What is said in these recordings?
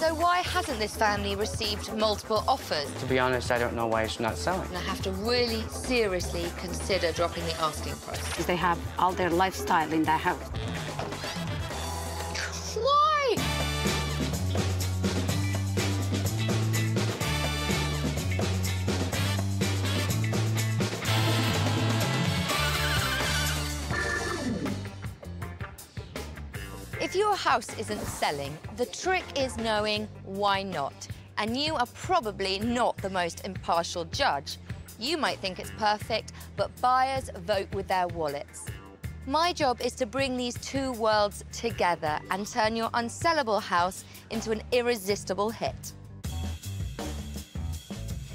So why hasn't this family received multiple offers? To be honest, I don't know why it's not selling. And I have to really seriously consider dropping the asking price. They have all their lifestyle in their house. If your house isn't selling, the trick is knowing why not. And you are probably not the most impartial judge. You might think it's perfect, but buyers vote with their wallets. My job is to bring these two worlds together and turn your unsellable house into an irresistible hit.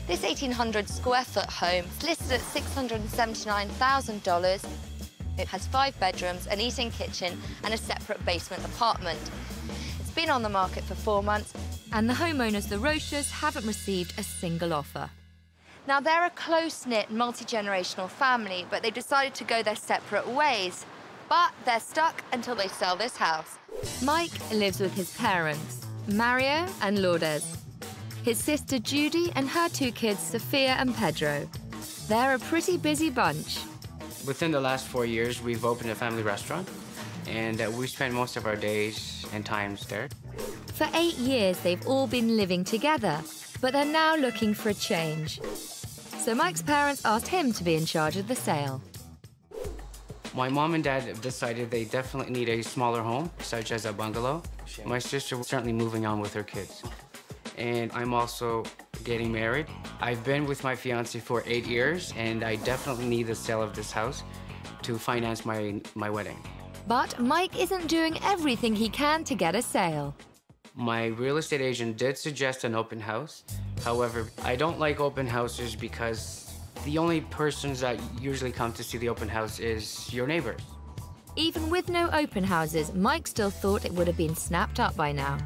This 1,800 square foot home is listed at $679,000. It has five bedrooms, an eating kitchen, and a separate basement apartment. It's been on the market for four months, and the homeowners, the Rochas, haven't received a single offer. Now, they're a close knit, multi generational family, but they decided to go their separate ways. But they're stuck until they sell this house. Mike lives with his parents, Mario and Lourdes, his sister Judy, and her two kids, Sophia and Pedro. They're a pretty busy bunch. Within the last four years, we've opened a family restaurant, and uh, we spend most of our days and times there. For eight years, they've all been living together, but they're now looking for a change. So Mike's parents asked him to be in charge of the sale. My mom and dad decided they definitely need a smaller home, such as a bungalow. My sister was certainly moving on with her kids. And I'm also getting married. I've been with my fiance for eight years, and I definitely need the sale of this house to finance my, my wedding. But Mike isn't doing everything he can to get a sale. My real estate agent did suggest an open house. However, I don't like open houses because the only persons that usually come to see the open house is your neighbors. Even with no open houses, Mike still thought it would have been snapped up by now.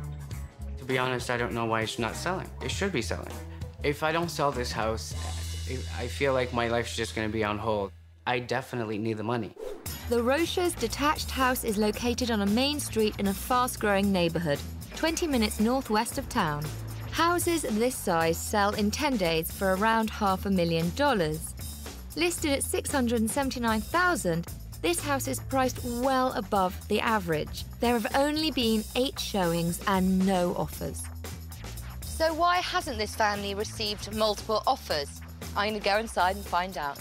To be honest, I don't know why it's not selling. It should be selling. If I don't sell this house, I feel like my life's just gonna be on hold. I definitely need the money. The Rochas detached house is located on a main street in a fast growing neighborhood, 20 minutes northwest of town. Houses this size sell in 10 days for around half a million dollars. Listed at 679,000, this house is priced well above the average. There have only been eight showings and no offers. So why hasn't this family received multiple offers? I'm going to go inside and find out.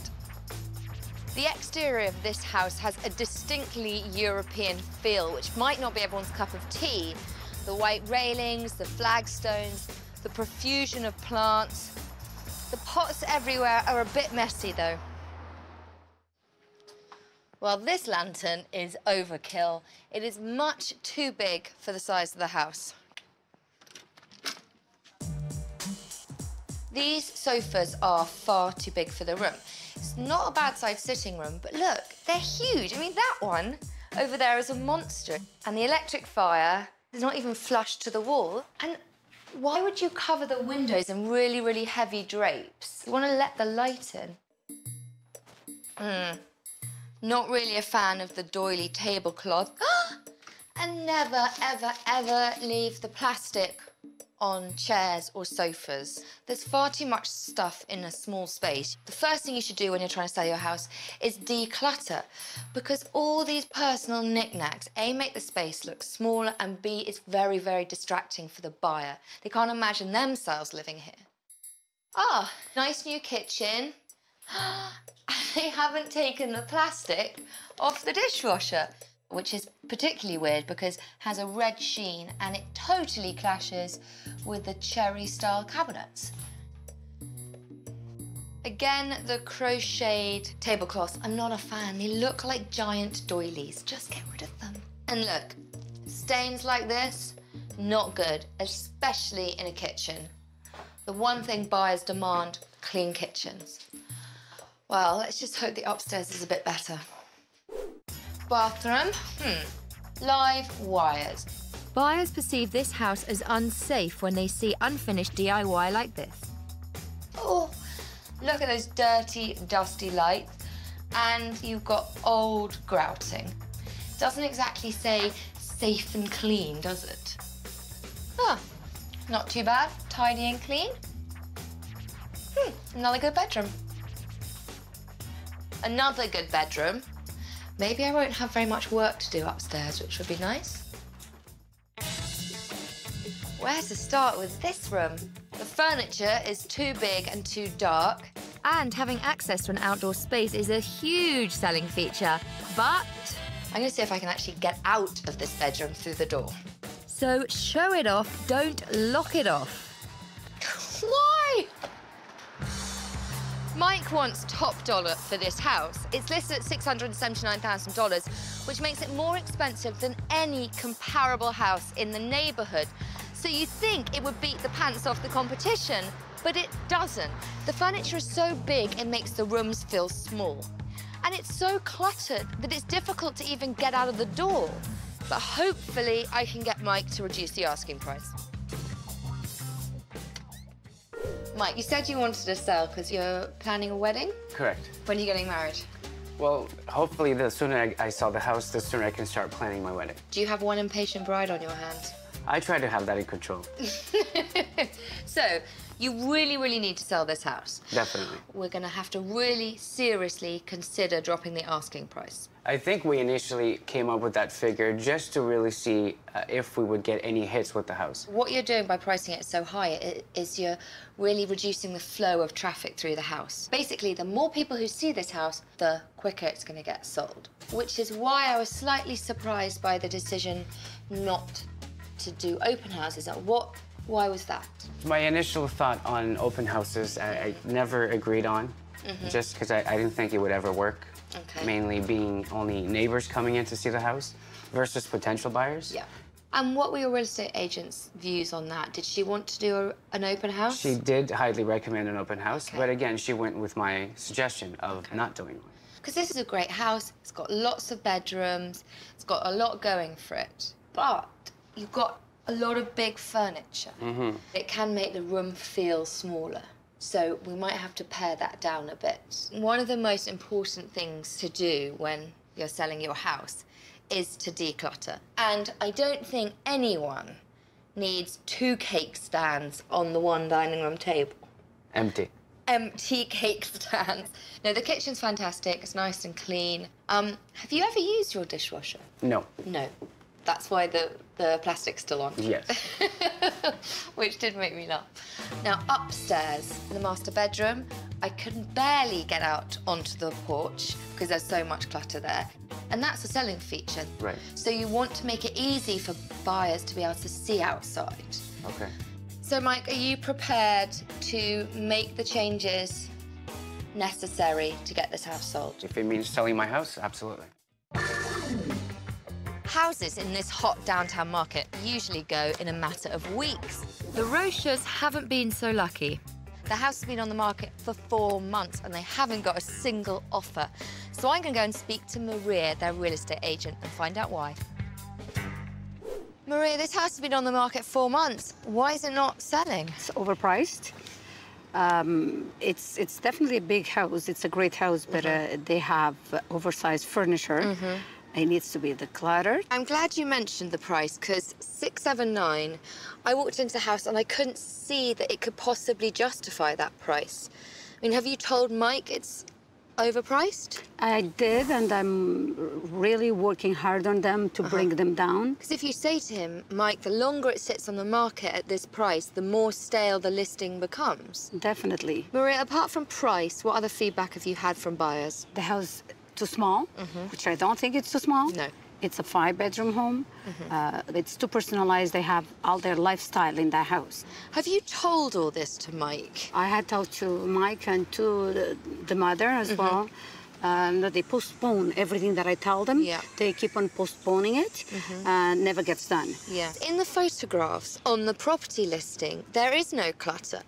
The exterior of this house has a distinctly European feel, which might not be everyone's cup of tea. The white railings, the flagstones, the profusion of plants. The pots everywhere are a bit messy, though. Well, this lantern is overkill. It is much too big for the size of the house. These sofas are far too big for the room. It's not a bad sized sitting room, but look, they're huge. I mean, that one over there is a monster. And the electric fire is not even flush to the wall. And why would you cover the windows in really, really heavy drapes? You want to let the light in. Hmm. Not really a fan of the doily tablecloth. and never, ever, ever leave the plastic on chairs or sofas. There's far too much stuff in a small space. The first thing you should do when you're trying to sell your house is declutter because all these personal knickknacks, A, make the space look smaller and B, it's very, very distracting for the buyer. They can't imagine themselves living here. Ah, nice new kitchen. they haven't taken the plastic off the dishwasher which is particularly weird because has a red sheen and it totally clashes with the cherry style cabinets. Again, the crocheted tablecloths, I'm not a fan. They look like giant doilies. Just get rid of them. And look, stains like this, not good, especially in a kitchen. The one thing buyers demand, clean kitchens. Well, let's just hope the upstairs is a bit better. Bathroom, hmm, live wires. Buyers perceive this house as unsafe when they see unfinished DIY like this. Oh, look at those dirty, dusty lights. And you've got old grouting. Doesn't exactly say safe and clean, does it? Ah, Not too bad. Tidy and clean. Hmm, another good bedroom. Another good bedroom. Maybe I won't have very much work to do upstairs, which would be nice. Where to start with this room? The furniture is too big and too dark. And having access to an outdoor space is a huge selling feature. But I'm going to see if I can actually get out of this bedroom through the door. So show it off, don't lock it off. Mike wants top dollar for this house. It's listed at $679,000, which makes it more expensive than any comparable house in the neighborhood. So you think it would beat the pants off the competition, but it doesn't. The furniture is so big, it makes the rooms feel small. And it's so cluttered that it's difficult to even get out of the door. But hopefully I can get Mike to reduce the asking price. Mike, you said you wanted to sell because you're planning a wedding? Correct. When are you getting married? Well, hopefully the sooner I, I sell the house, the sooner I can start planning my wedding. Do you have one impatient bride on your hands? I try to have that in control. so, you really, really need to sell this house. Definitely. We're going to have to really seriously consider dropping the asking price. I think we initially came up with that figure just to really see uh, if we would get any hits with the house. What you're doing by pricing it so high is you're really reducing the flow of traffic through the house. Basically, the more people who see this house, the quicker it's going to get sold. Which is why I was slightly surprised by the decision not to do open houses. What why was that? My initial thought on open houses, I, I never agreed on, mm -hmm. just because I, I, didn't think it would ever work. Okay. Mainly being only neighbors coming in to see the house versus potential buyers. Yeah. And what were your real estate agent's views on that? Did she want to do a, an open house? She did highly recommend an open house, okay. but again, she went with my suggestion of okay. not doing one. Because this is a great house, it's got lots of bedrooms, it's got a lot going for it. But you've got a lot of big furniture. Mm -hmm. It can make the room feel smaller. So we might have to pare that down a bit. One of the most important things to do when you're selling your house is to declutter. And I don't think anyone needs two cake stands on the one dining room table. Empty. Empty cake stands. No, the kitchen's fantastic. It's nice and clean. Um, have you ever used your dishwasher? No. No. That's why the, the plastic's still on. Yes. Which did make me laugh. Now, upstairs in the master bedroom, I can barely get out onto the porch because there's so much clutter there. And that's a selling feature. Right. So you want to make it easy for buyers to be able to see outside. Okay. So, Mike, are you prepared to make the changes necessary to get this house sold? If it means selling my house, absolutely. Houses in this hot downtown market usually go in a matter of weeks. The Rochas haven't been so lucky. The house has been on the market for four months and they haven't got a single offer. So I'm going to go and speak to Maria, their real estate agent, and find out why. Maria, this house has been on the market four months. Why is it not selling? It's overpriced. Um, it's it's definitely a big house. It's a great house, but mm -hmm. uh, they have oversized furniture. Mm -hmm. It needs to be decluttered. I'm glad you mentioned the price because 679, I walked into the house and I couldn't see that it could possibly justify that price. I mean, have you told Mike it's overpriced? I did, and I'm really working hard on them to uh -huh. bring them down. Because if you say to him, Mike, the longer it sits on the market at this price, the more stale the listing becomes. Definitely. Maria, apart from price, what other feedback have you had from buyers? The house too small, mm -hmm. which I don't think it's too small. No. It's a five-bedroom home. Mm -hmm. uh, it's too personalized. They have all their lifestyle in that house. Have you told all this to Mike? I had told to Mike and to the, the mother as mm -hmm. well. Um, that they postpone everything that I tell them. Yeah. They keep on postponing it mm-hmm. and never gets done. Yeah. In the photographs on the property listing, there is no clutter.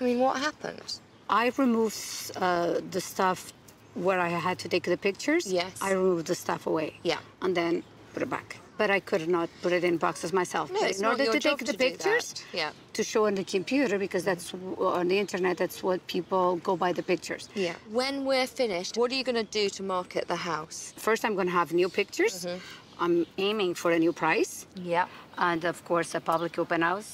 I mean, what happened? I removed uh, the stuff where I had to take the pictures, yes. I removed the stuff away. Yeah. And then put it back. But I could not put it in boxes myself. No, in order to take to the pictures, yeah. to show on the computer, because that's on the internet, that's what people go by the pictures. Yeah. When we're finished, what are you going to do to market the house? First, I'm going to have new pictures. Mm -hmm. I'm aiming for a new price. Yeah. And of course, a public open house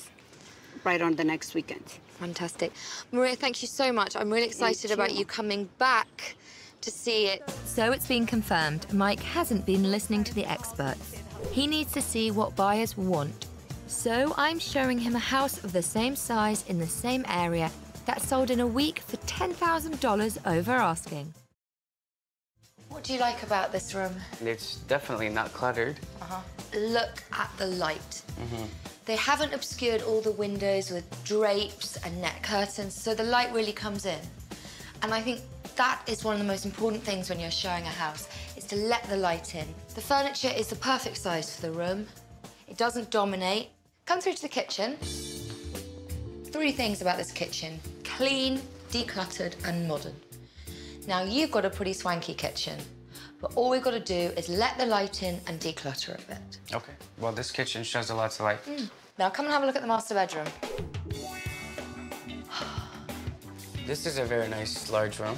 right on the next weekend. Fantastic. Maria, thank you so much. I'm really excited Thank about you. you coming back to see it. So it's been confirmed Mike hasn't been listening to the experts. He needs to see what buyers want. So I'm showing him a house of the same size in the same area that sold in a week for $10,000 over asking. What do you like about this room? It's definitely not cluttered. Uh-huh. Look at the light. Mm-hmm. They haven't obscured all the windows with drapes and net curtains, so the light really comes in. And I think that is one of the most important things when you're showing a house, is to let the light in. The furniture is the perfect size for the room. It doesn't dominate. Come through to the kitchen. Three things about this kitchen. Clean, decluttered, and modern. Now, you've got a pretty swanky kitchen, but all we've got to do is let the light in and declutter a bit. Okay. Well, this kitchen shows a lot of light. Mm. Now, come and have a look at the master bedroom. This is a very nice large room.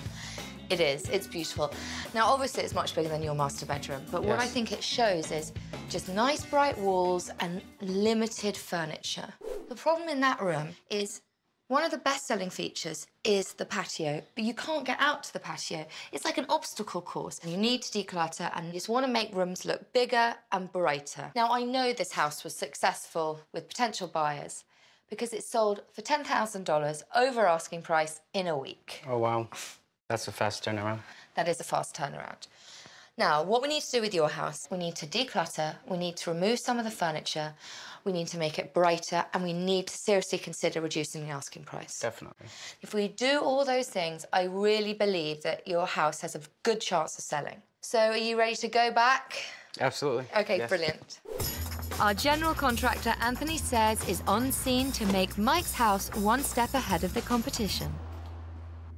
It is, it's beautiful. Now, obviously, it's much bigger than your master bedroom, but what I think it shows is just nice bright walls and limited furniture. The problem in that room is one of the best selling features is the patio, but you can't get out to the patio. It's like an obstacle course, and you need to declutter and you just want to make rooms look bigger and brighter. Now, I know this house was successful with potential buyers because it sold for $10,000 over asking price in a week. Oh, wow. That's a fast turnaround. That is a fast turnaround. Now, what we need to do with your house, we need to declutter, we need to remove some of the furniture, we need to make it brighter, and we need to seriously consider reducing the asking price. Definitely. If we do all those things, I really believe that your house has a good chance of selling. So, are you ready to go back? Absolutely. Okay, Yes. brilliant. Our general contractor, Anthony Sayers, is on scene to make Mike's house one step ahead of the competition.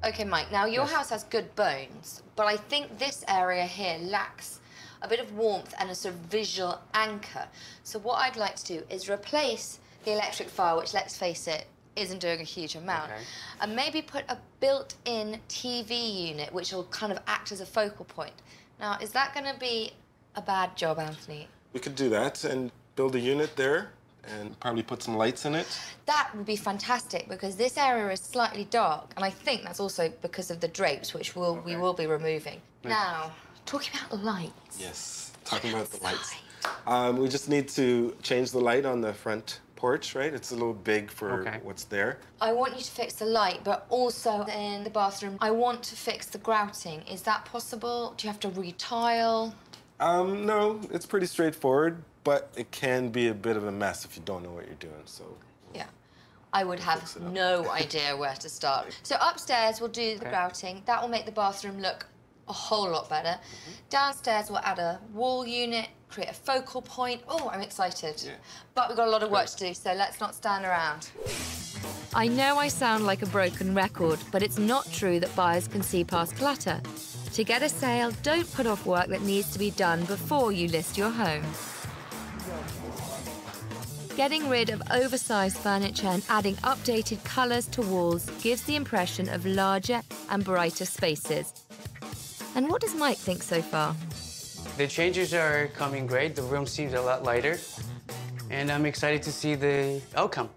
Okay, Mike, now your Yes. house has good bones, but I think this area here lacks a bit of warmth and a sort of visual anchor. So, what I'd like to do is replace the electric fire, which, let's face it, isn't doing a huge amount, Okay. and maybe put a built in TV unit which will kind of act as a focal point. Now, is that going to be a bad job, Anthony? We could do that and build a unit there and probably put some lights in it. That would be fantastic because this area is slightly dark, and I think that's also because of the drapes, which we'll, we will be removing. Now, talking about lights. Yes. Talking about the lights. Um, we just need to change the light on the front porch, right? It's a little big for Okay. what's there. I want you to fix the light, but also in the bathroom, I want to fix the grouting. Is that possible? Do you have to retile? Um, no, it's pretty straightforward, but it can be a bit of a mess if you don't know what you're doing. So Yeah. I would have Fix it up. no idea where to start. So upstairs, we'll do the Okay. grouting. That will make the bathroom look a whole lot better. Mm-hmm. Downstairs, we'll add a wall unit, create a focal point. Oh, I'm excited. Yeah. But we've got a lot of work to do, so let's not stand around. I know I sound like a broken record, but it's not true that buyers can see past clutter. To get a sale, don't put off work that needs to be done before you list your home. Getting rid of oversized furniture and adding updated colours to walls gives the impression of larger and brighter spaces. And what does Mike think so far? The changes are coming great. The room seems a lot lighter. And I'm excited to see the outcome.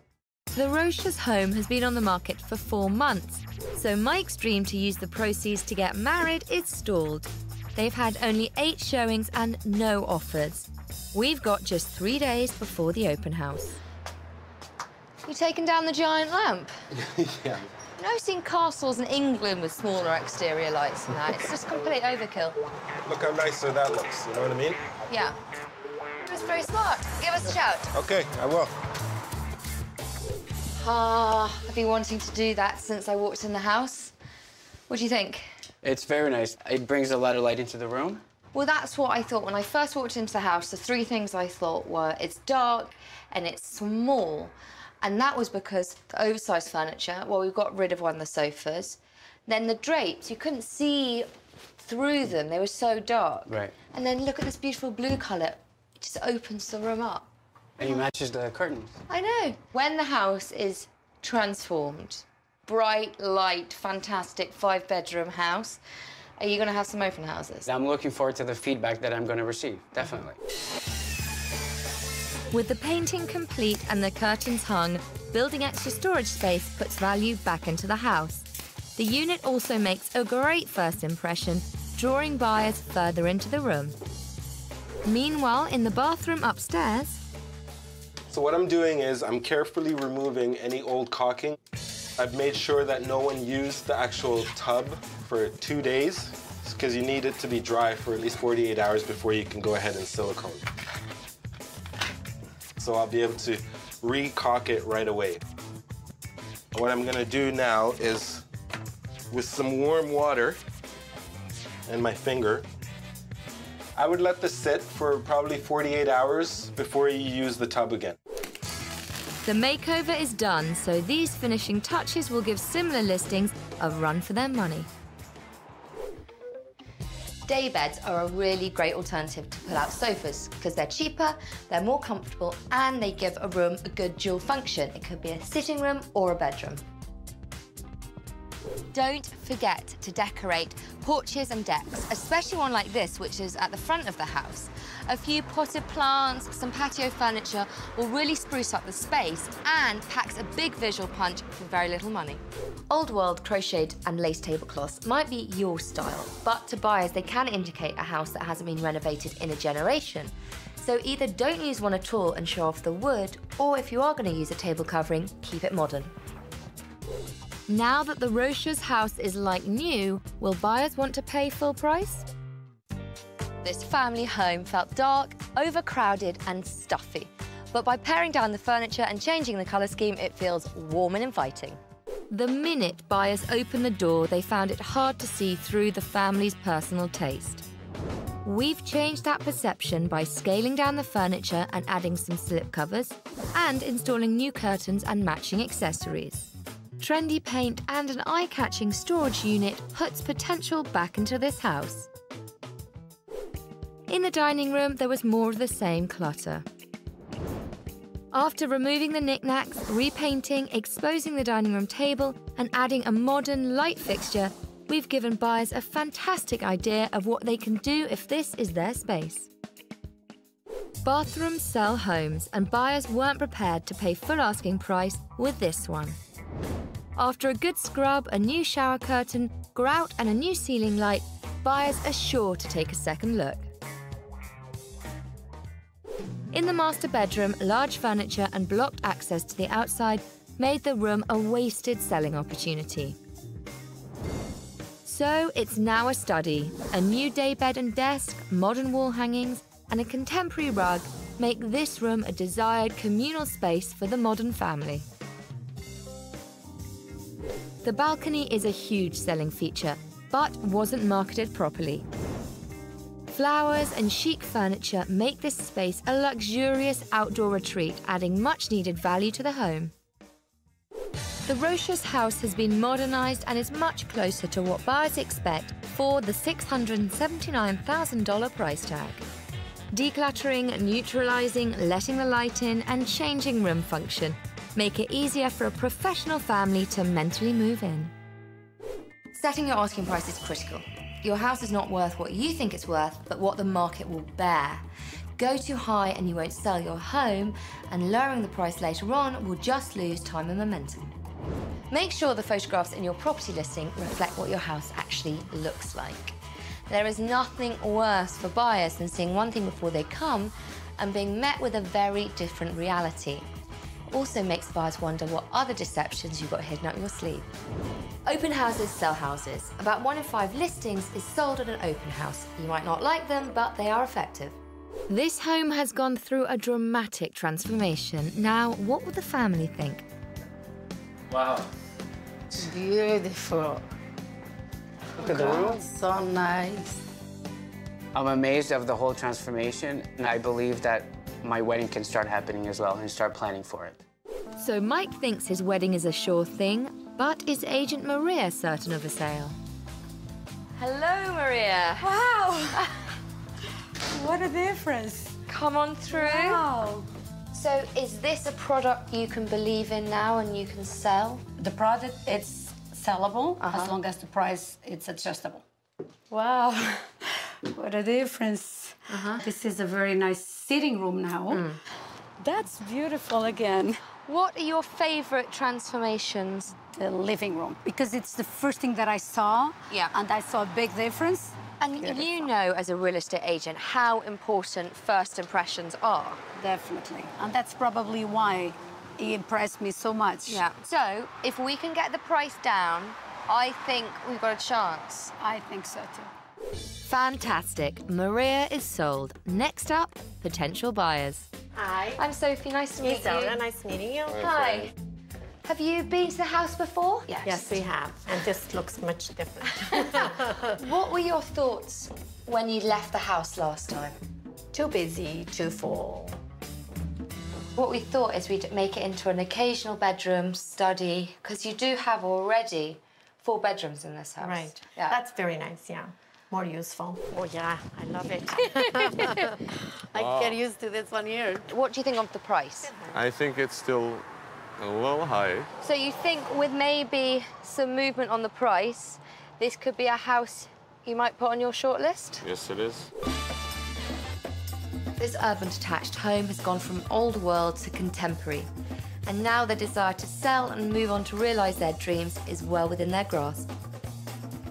The Rocha's home has been on the market for four months, so Mike's dream to use the proceeds to get married is stalled. They've had only eight showings and no offers. We've got just three days before the open house. You taking down the giant lamp? yeah. You know, I've seen castles in England with smaller exterior lights and that. It's just complete overkill. Look how nicer that looks. You know what I mean? Yeah. It was very smart. Give us a shout. Okay, I will. Ah, I've been wanting to do that since I walked in the house. What do you think? It's very nice. It brings a lot of light into the room. Well, that's what I thought when I first walked into the house. The three things I thought were it's dark and it's small. And that was because the oversized furniture, well, we got rid of one of the sofas. Then the drapes, you couldn't see through them, they were so dark. Right. And then look at this beautiful blue colour, it just opens the room up. And it matches the curtains. I know. When the house is transformed, bright, light, fantastic five bedroom house, are you going to have some open houses? I'm looking forward to the feedback that I'm going to receive. Definitely. With the painting complete and the curtains hung, building extra storage space puts value back into the house. The unit also makes a great first impression, drawing buyers further into the room. Meanwhile, in the bathroom upstairs... So what I'm doing is I'm carefully removing any old caulking. I've made sure that no one used the actual tub for two days because you need it to be dry for at least 48 hours before you can go ahead and silicone. So I'll be able to re-caulk it right away. What I'm gonna do now is with some warm water and my finger, I would let this sit for probably 48 hours before you use the tub again. The makeover is done, so these finishing touches will give similar listings a run for their money. Day beds are a really great alternative to pull-out sofas because they're cheaper, they're more comfortable, and they give a room a good dual function. It could be a sitting room or a bedroom. Don't forget to decorate porches and decks, especially one like this, which is at the front of the house. A few potted plants, some patio furniture will really spruce up the space and packs a big visual punch for very little money. Old world crocheted and lace tablecloths might be your style, but to buyers they can indicate a house that hasn't been renovated in a generation. So either don't use one at all and show off the wood, or if you are going to use a table covering, keep it modern. Now that the Rocha's house is like new, will buyers want to pay full price? This family home felt dark, overcrowded and stuffy. But by paring down the furniture and changing the colour scheme, it feels warm and inviting. The minute buyers opened the door, they found it hard to see through the family's personal taste. We've changed that perception by scaling down the furniture and adding some slip covers, and installing new curtains and matching accessories. Trendy paint and an eye-catching storage unit puts potential back into this house. In the dining room, there was more of the same clutter. After removing the knickknacks, repainting, exposing the dining room table, and adding a modern light fixture, we've given buyers a fantastic idea of what they can do if this is their space. Bathrooms sell homes, and buyers weren't prepared to pay full asking price with this one. After a good scrub, a new shower curtain, grout and a new ceiling light, buyers are sure to take a second look. In the master bedroom, large furniture and blocked access to the outside made the room a wasted selling opportunity. So it's now a study. A new daybed and desk, modern wall hangings, and a contemporary rug make this room a desired communal space for the modern family. The balcony is a huge selling feature, but wasn't marketed properly. Flowers and chic furniture make this space a luxurious outdoor retreat, adding much needed value to the home. The Rocha's house has been modernised and is much closer to what buyers expect for the $679,000 price tag. Decluttering, neutralising, letting the light in, and changing room function make it easier for a professional family to mentally move in. Setting your asking price is critical. Your house is not worth what you think it's worth, but what the market will bear. Go too high and you won't sell your home, and lowering the price later on will just lose time and momentum. Make sure the photographs in your property listing reflect what your house actually looks like. There is nothing worse for buyers than seeing one thing before they come and being met with a very different reality also makes buyers wonder what other deceptions you've got hidden up your sleeve. Open houses sell houses. About one in five listings is sold at an open house. You might not like them, but they are effective. This home has gone through a dramatic transformation. Now, what would the family think? Wow. Beautiful. Look at the room. So nice. I'm amazed of the whole transformation, and I believe that my wedding can start happening as well and start planning for it. So Mike thinks his wedding is a sure thing, but is agent Maria certain of a sale? Hello, Maria. Wow! what a difference. Come on through. Wow. So is this a product you can believe in now and you can sell? The product, it's sellable Uh-huh. as long as the price it's adjustable. Wow. what a difference. Uh-huh. This is a very nice sitting room now. Mm. That's beautiful again. What are your favourite transformations? The living room, because it's the first thing that I saw. Yeah. And I saw a big difference. And you know, as a real estate agent, how important first impressions are. Definitely. And that's probably why he impressed me so much. Yeah. So, if we can get the price down, I think we've got a chance. I think so too. Fantastic. Maria is sold. Next up, potential buyers. Hi. I'm Sofie. Nice to meet Iselda, you. nice meeting you. Hi. Have you been to the house before? Yes. Yes, we have. And this looks much different. What were your thoughts when you left the house last time? too busy, too full. What we thought is we'd make it into an occasional bedroom, study, because you do have already four bedrooms in this house. Right. Yeah. That's very nice, yeah. More useful. Oh, yeah, I love it. I get used to this one here. what do you think of the price? I think it's still a little high. So you think with maybe some movement on the price, this could be a house you might put on your shortlist? Yes, it is. This urban detached home has gone from old world to contemporary. And now the desire to sell and move on to realise their dreams is well within their grasp.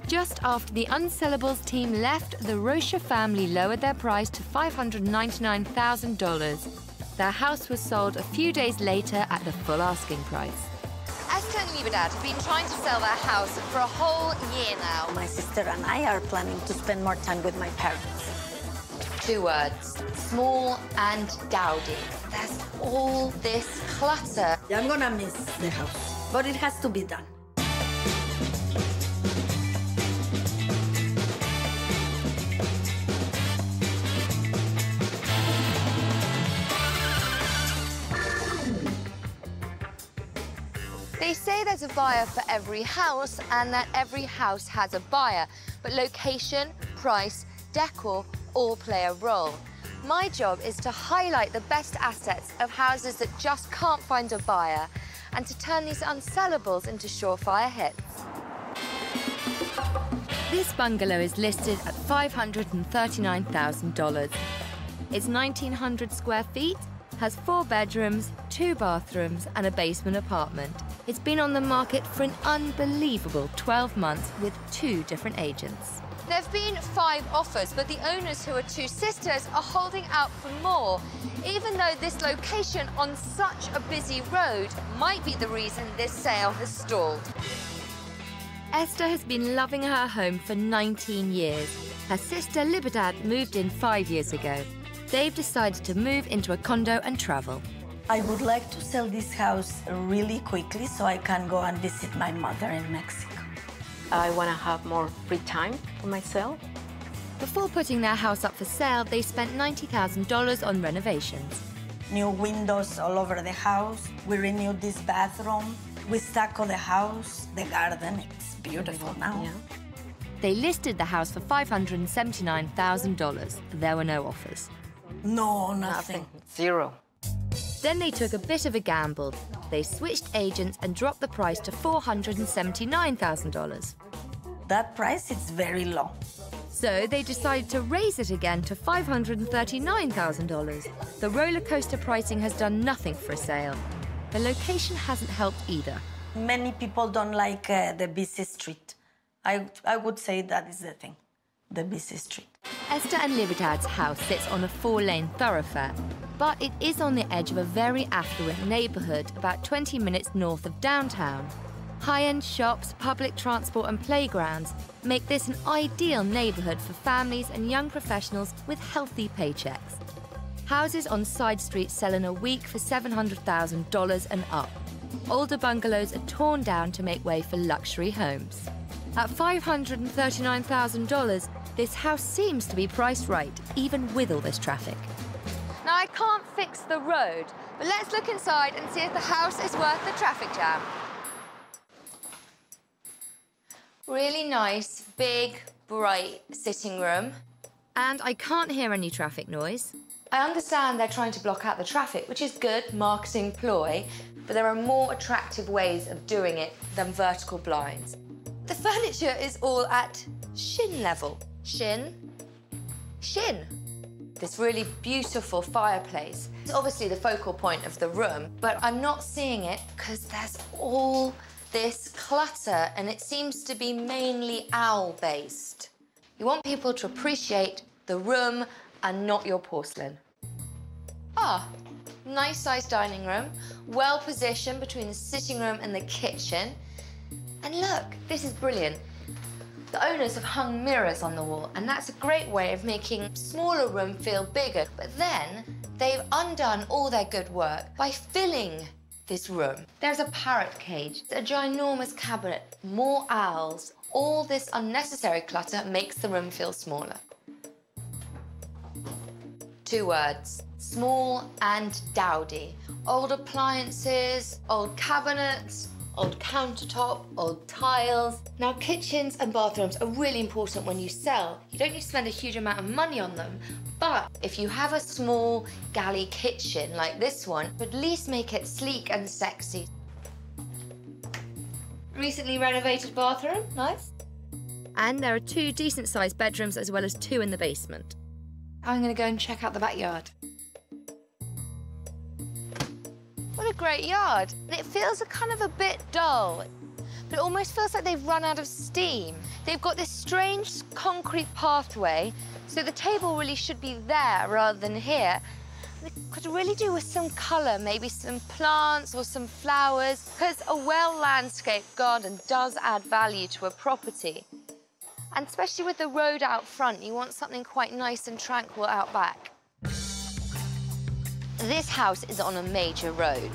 Just after the Unsellables team left, the Rocha family lowered their price to $599,000. Their house was sold a few days later at the full asking price. Esther and Libertad have been trying to sell their house for a whole year now. My sister and I are planning to spend more time with my parents. Two words, small and dowdy. There's all this clutter. I'm gonna miss the house, but it has to be done. A buyer for every house and that every house has a buyer, but location, price, decor all play a role. My job is to highlight the best assets of houses that just can't find a buyer and to turn these unsellables into surefire hits. This bungalow is listed at $539,000. It's 1,900 square feet, has four bedrooms, two bathrooms, and a basement apartment. It's been on the market for an unbelievable 12 months with two different agents. There have been five offers, but the owners, who are two sisters, are holding out for more, even though this location on such a busy road might be the reason this sale has stalled. Esther has been loving her home for 19 years. Her sister Libertad moved in five years ago. They've decided to move into a condo and travel. I would like to sell this house really quickly so I can go and visit my mother in Mexico. I want to have more free time for myself. Before putting their house up for sale, they spent $90,000 on renovations. New windows all over the house. We renewed this bathroom. We stucco the house, the garden. It's beautiful now. Yeah. They listed the house for $579,000. There were no offers. No, nothing. Zero. Then they took a bit of a gamble. They switched agents and dropped the price to $479,000. That price is very low. So they decided to raise it again to $539,000. The roller coaster pricing has done nothing for a sale. The location hasn't helped either. Many people don't like uh, the busy street. I, I would say that is the thing, the busy street. Esther and Libertad's house sits on a four-lane thoroughfare, but it is on the edge of a very affluent neighborhood about 20 minutes north of downtown. High-end shops, public transport and playgrounds make this an ideal neighborhood for families and young professionals with healthy paychecks. Houses on side streets sell in a week for $700,000 and up. Older bungalows are torn down to make way for luxury homes. At $539,000, this house seems to be priced right, even with all this traffic. Now, I can't fix the road, but let's look inside and see if the house is worth the traffic jam. Really nice, big, bright sitting room. And I can't hear any traffic noise. I understand they're trying to block out the traffic, which is good marketing ploy, but there are more attractive ways of doing it than vertical blinds. The furniture is all at shin level. Shin, shin. this really beautiful fireplace. It's obviously the focal point of the room, but I'm not seeing it because there's all this clutter and it seems to be mainly owl-based. You want people to appreciate the room and not your porcelain. Ah, nice sized dining room, well positioned between the sitting room and the kitchen. And look, this is brilliant. The owners have hung mirrors on the wall, and that's a great way of making smaller room feel bigger. But then they've undone all their good work by filling this room. There's a parrot cage, a ginormous cabinet, more owls. All this unnecessary clutter makes the room feel smaller. Two words, small and dowdy. Old appliances, old cabinets, old countertop, old tiles. Now, kitchens and bathrooms are really important when you sell. You don't need to spend a huge amount of money on them, but if you have a small galley kitchen like this one, at least make it sleek and sexy. Recently renovated bathroom, nice. And there are two decent sized bedrooms as well as two in the basement. I'm gonna go and check out the backyard. What a great yard. It feels a kind of a bit dull, but it almost feels like they've run out of steam. They've got this strange concrete pathway, so the table really should be there rather than here. They could really do with some colour, maybe some plants or some flowers, because a well-landscaped garden does add value to a property. And especially with the road out front, you want something quite nice and tranquil out back. This house is on a major road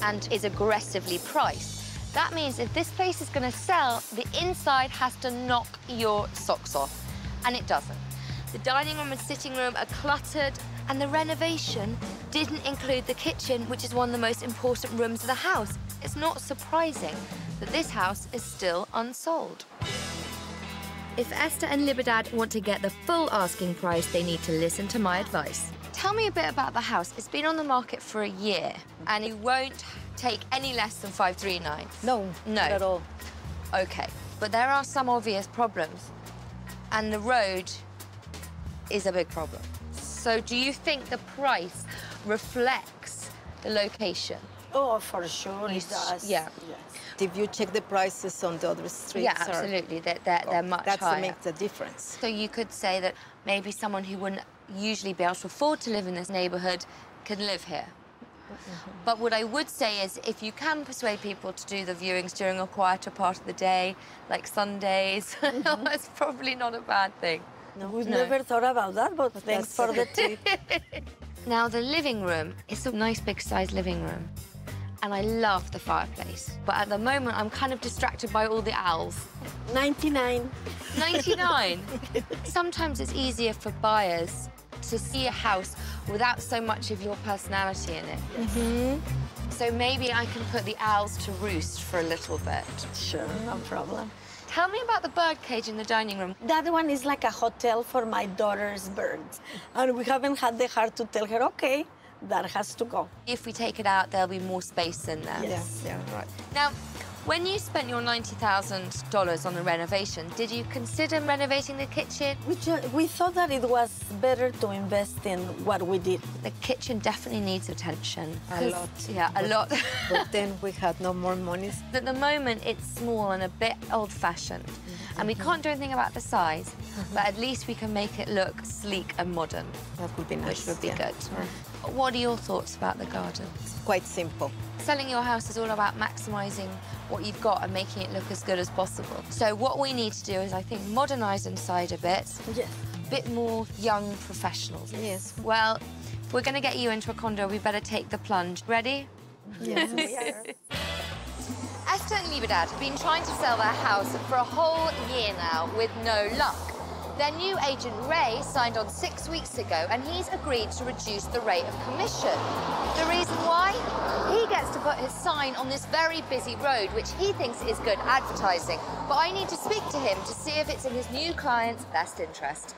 and is aggressively priced. That means if this place is going to sell, the inside has to knock your socks off. And it doesn't. The dining room and sitting room are cluttered, and the renovation didn't include the kitchen, which is one of the most important rooms of the house. It's not surprising that this house is still unsold. If Esther and Libertad want to get the full asking price, they need to listen to my advice. Tell me a bit about the house. It's been on the market for a year, and you won't take any less than 539. No, no. not at all. Okay, but there are some obvious problems, and the road is a big problem. So do you think the price reflects the location? Oh, for sure it does. Yeah. Yes. If you check the prices on the other streets, Yeah, are- absolutely. They're, they're, they're oh, much that's higher. what makes the difference. So you could say that maybe someone who wouldn't usually be able to afford to live in this neighbourhood can live here. But what I would say is if you can persuade people to do the viewings during a quieter part of the day, like Sundays, that's probably not a bad thing. No, we've No. never thought about that, but thanks for the tip. Now, the living room is a nice big sized living room. And I love the fireplace. But at the moment, I'm kind of distracted by all the owls. 99. 99. Sometimes it's easier for buyers to see a house without so much of your personality in it. Mm-hmm. So maybe I can put the owls to roost for a little bit. Sure, no problem. Tell me about the bird cage in the dining room. That one is like a hotel for my daughter's birds. And we haven't had the heart to tell her, okay, that has to go. If we take it out, there'll be more space in there. Yes. Yeah, right. Now, when you spent your $90,000 on the renovation, did you consider renovating the kitchen? We, ju- we thought that it was better to invest in what we did. The kitchen definitely needs attention. A lot. Yeah, a lot. But then we had no more money. At the moment, it's small and a bit old-fashioned. Mm-hmm. And we can't do anything about the size, but at least we can make it look sleek and modern, That would be nice. which would be yeah. good. What are your thoughts about the garden? Quite simple. Selling your house is all about maximising what you've got and making it look as good as possible. So what we need to do is, I think, modernise inside a bit, Yes. A bit more young professionals. Yes. Well, if we're going to get you into a condo, we better take the plunge. Ready? Yes, we are. Esther and Libertad have been trying to sell their house for a whole year now with no luck. Their new agent Ray signed on six weeks ago and he's agreed to reduce the rate of commission. The reason why? He gets to put his sign on this very busy road, which he thinks is good advertising. But I need to speak to him to see if it's in his new client's best interest.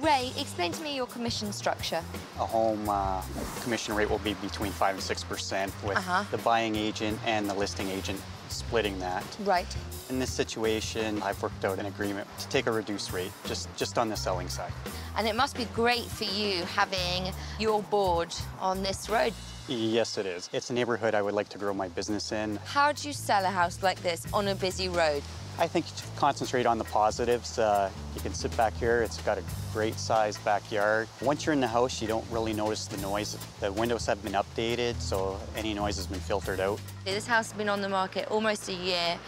Ray, explain to me your commission structure. A home uh, commission rate will be between 5 and 6% with Uh-huh. the buying agent and the listing agent splitting that. Right. In this situation, I've worked out an agreement to take a reduced rate just, just on the selling side. And it must be great for you having your board on this road. Yes, it is. It's a neighborhood I would like to grow my business in. How do you sell a house like this on a busy road? I think to concentrate on the positives. Uh, you can sit back here. It's got a great sized backyard. Once you're in the house, you don't really notice the noise. The windows have been updated, so any noise has been filtered out. This house has been on the market almost a year.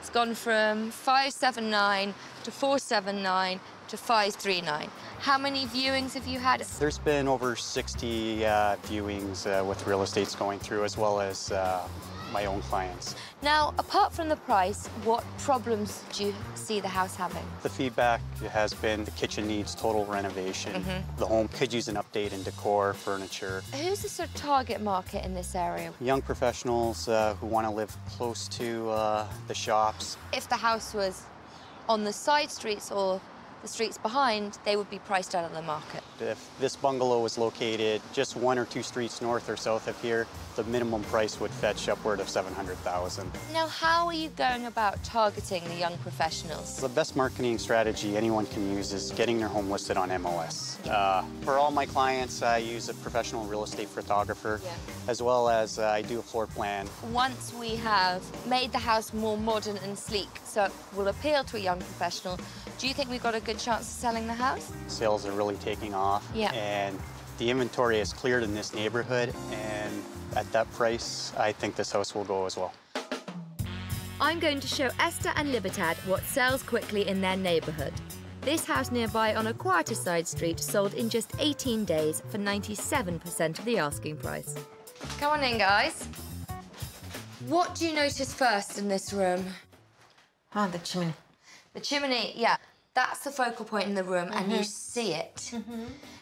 It's gone from 579 to 479 to 539. How many viewings have you had? There's been over 60 uh, viewings uh, with real estates going through, as well as uh, my own clients. Now, apart from the price, what problems do you see the house having? The feedback has been the kitchen needs total renovation. Mhm. The home could use an update in decor, furniture. Who's the sort of target market in this area? Young professionals uh, who want to live close to uh, the shops. If the house was on the side streets or the streets behind, they would be priced out of the market. If this bungalow was located just one or two streets north or south of here, the minimum price would fetch upward of 700,000. Now, how are you going about targeting the young professionals? The best marketing strategy anyone can use is getting their home listed on MLS. Uh, for all my clients, I use a professional real estate photographer, as well as uh, I do a floor plan. Once we have made the house more modern and sleek so it will appeal to a young professional, do you think we've got a good chance of selling the house? Sales are really taking off, Yeah. and the inventory is cleared in this neighborhood, and at that price, I think this house will go as well. I'm going to show Esther and Libertad what sells quickly in their neighbourhood. This house nearby on a quieter side street sold in just 18 days for 97% of the asking price. Come on in, guys. What do you notice first in this room? Ah, the chimney. The chimney, yeah. That's the focal point in the room, and you Mhm. see it.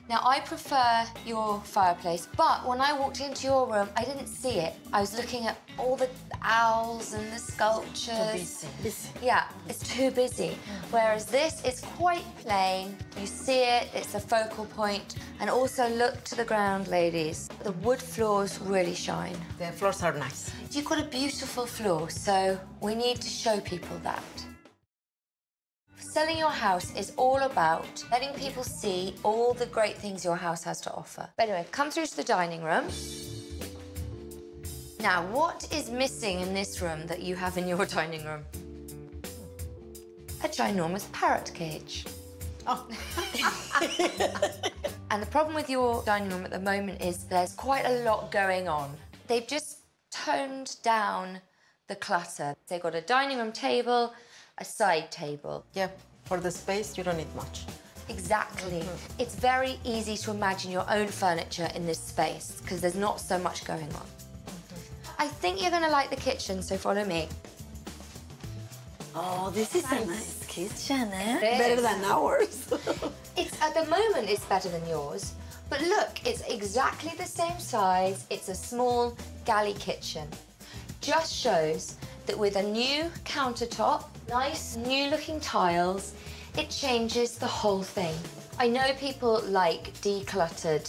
Now, I prefer your fireplace, but when I walked into your room, I didn't see it. I was looking at all the owls and the sculptures. Too busy. Yeah, it's too busy. Whereas this is quite plain. You see it, it's a focal point. And also look to the ground, ladies. The wood floors really shine. The floors are nice. You've got a beautiful floor, so we need to show people that. Selling your house is all about letting people see all the great things your house has to offer. But anyway, come through to the dining room. Now, what is missing in this room that you have in your dining room? A ginormous parrot cage. Oh. and the problem with your dining room at the moment is there's quite a lot going on. They've just toned down the clutter. They've got a dining room table, a side table. Yeah, for the space, you don't need much. Exactly. It's very easy to imagine your own furniture in this space because there's not so much going on. I think you're going to like the kitchen, so follow me. Oh, this is a nice kitchen, eh? It Better than ours. It's at the moment it's better than yours, but look, it's exactly the same size. It's a small galley kitchen. Just shows that with a new countertop, nice new looking tiles, it changes the whole thing. I know people like decluttered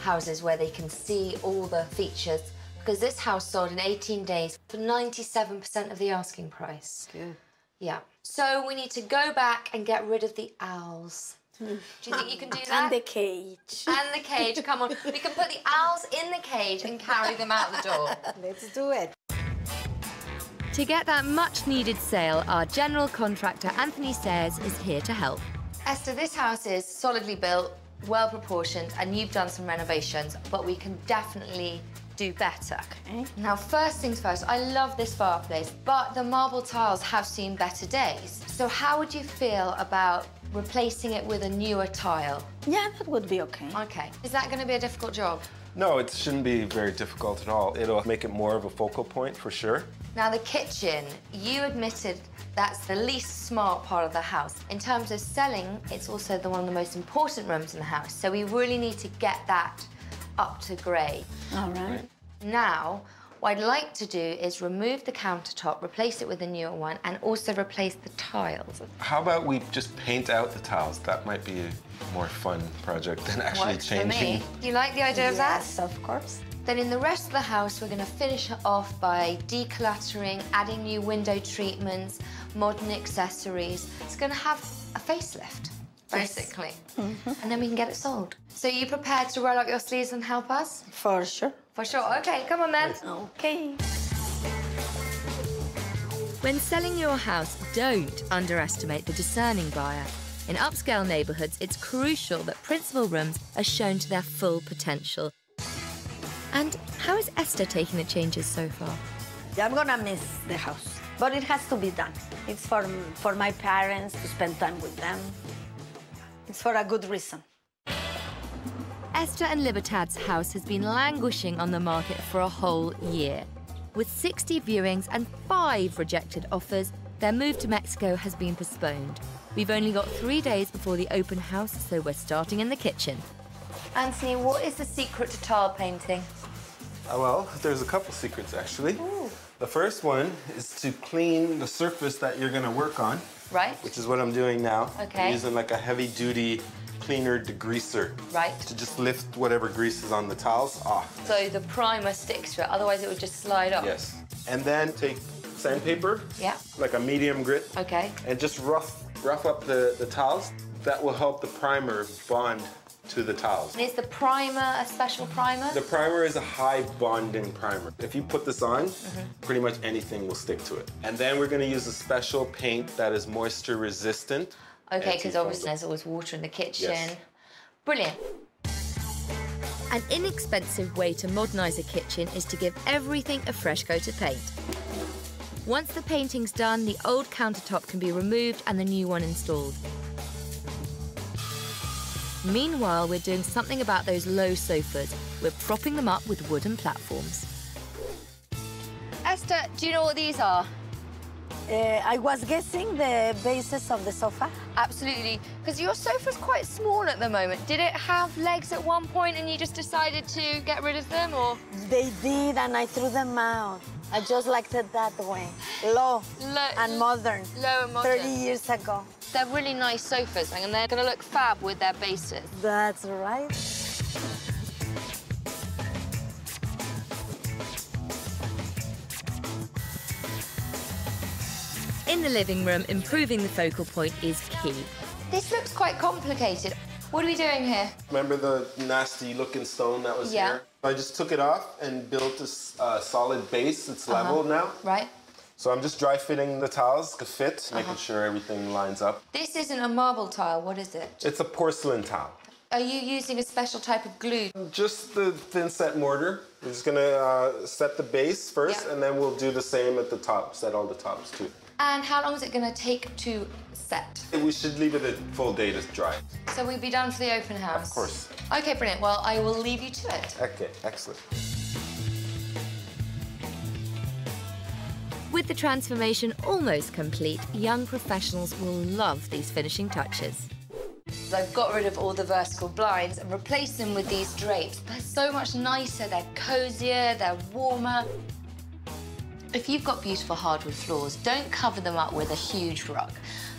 houses where they can see all the features because this house sold in 18 days for 97% of the asking price. Good. Yeah. So we need to go back and get rid of the owls. Do you think you can do that? And the cage. And the cage. Come on. We can put the owls in the cage and carry them out the door. Let's do it. To get that much needed sale, our general contractor Anthony Sayers is here to help. Esther, this house is solidly built, well proportioned, and you've done some renovations, but we can definitely do better. Okay. Now, first things first, I love this fireplace, but the marble tiles have seen better days. So how would you feel about replacing it with a newer tile? Yeah, that would be okay. Okay. Is that going to be a difficult job? No, it shouldn't be very difficult at all. It'll make it more of a focal point for sure. Now, the kitchen, you admitted that's the least smart part of the house. In terms of selling, it's also the one of the most important rooms in the house. So we really need to get that up to grade. All right. Now, what I'd like to do is remove the countertop, replace it with a newer one, and also replace the tiles. How about we just paint out the tiles? That might be a more fun project than actually Works for changing. me. Do you like the idea of that? Yes, of course. Then in the rest of the house, we're going to finish it off by decluttering, adding new window treatments, modern accessories. It's going to have a facelift. basically. Mm-hmm. And then we can get it sold. So you prepared to roll up your sleeves and help us? For sure. For sure. Okay, come on then. Okay. When selling your house, don't underestimate the discerning buyer. In upscale neighbourhoods, it's crucial that principal rooms are shown to their full potential. And how is Esther taking the changes so far? I'm gonna miss the house, but it has to be done. It's for, for my parents to spend time with them. It's for a good reason. Esther and Libertad's house has been languishing on the market for a whole year. With 60 viewings and five rejected offers, their move to Mexico has been postponed. We've only got three days before the open house, so we're starting in the kitchen. Anthony, what is the secret to tile painting? Uh, well, there's a couple secrets actually. The first one is to clean the surface that you're gonna work on, Right. which is what I'm doing now. Okay. I'm using like a heavy duty cleaner degreaser Right. to just lift whatever grease is on the tiles off. So the primer sticks to it, otherwise it would just slide off. Yes. And then take sandpaper, Yeah. like a medium grit, Okay. and just rough rough up the, the tiles. That will help the primer bond to the tiles. And is the primer a special primer? The primer is a high bonding primer. If you put this on, Mm-hmm. pretty much anything will stick to it. And then we're gonna use a special paint that is moisture resistant. Okay, because obviously there's always water in the kitchen. Yes. Brilliant. An inexpensive way to modernise a kitchen is to give everything a fresh coat of paint. Once the painting's done, the old countertop can be removed and the new one installed. Meanwhile, we're doing something about those low sofas. We're propping them up with wooden platforms. Esther, do you know what these are? Uh, I was guessing the bases of the sofa. Absolutely. Because your sofa's quite small at the moment. Did it have legs at one point and you just decided to get rid of them, or? They did, and I threw them out. I just liked it that way. Low Lo- and modern. Low and modern. 30 years ago. They're really nice sofas, and they're going to look fab with their bases. That's right. In the living room, improving the focal point is key. This looks quite complicated. What are we doing here? Remember the nasty looking stone that was Yeah. here? I just took it off and built a uh, solid base. It's Uh-huh. level now. Right. So I'm just dry fitting the tiles to fit, making Uh-huh. sure everything lines up. This isn't a marble tile. What is it? It's a porcelain tile. Are you using a special type of glue? Just the thin set mortar. We're just gonna uh, set the base first, Yeah. and then we'll do the same at the top, set all the tops too. And how long is it going to take to set? We should leave it a full day to dry. So we'll be done for the open house? Of course. Okay, brilliant. Well, I will leave you to it. Okay, excellent. With the transformation almost complete, young professionals will love these finishing touches. I've got rid of all the vertical blinds and replaced them with these drapes. They're so much nicer, they're cozier, they're warmer. If you've got beautiful hardwood floors, don't cover them up with a huge rug.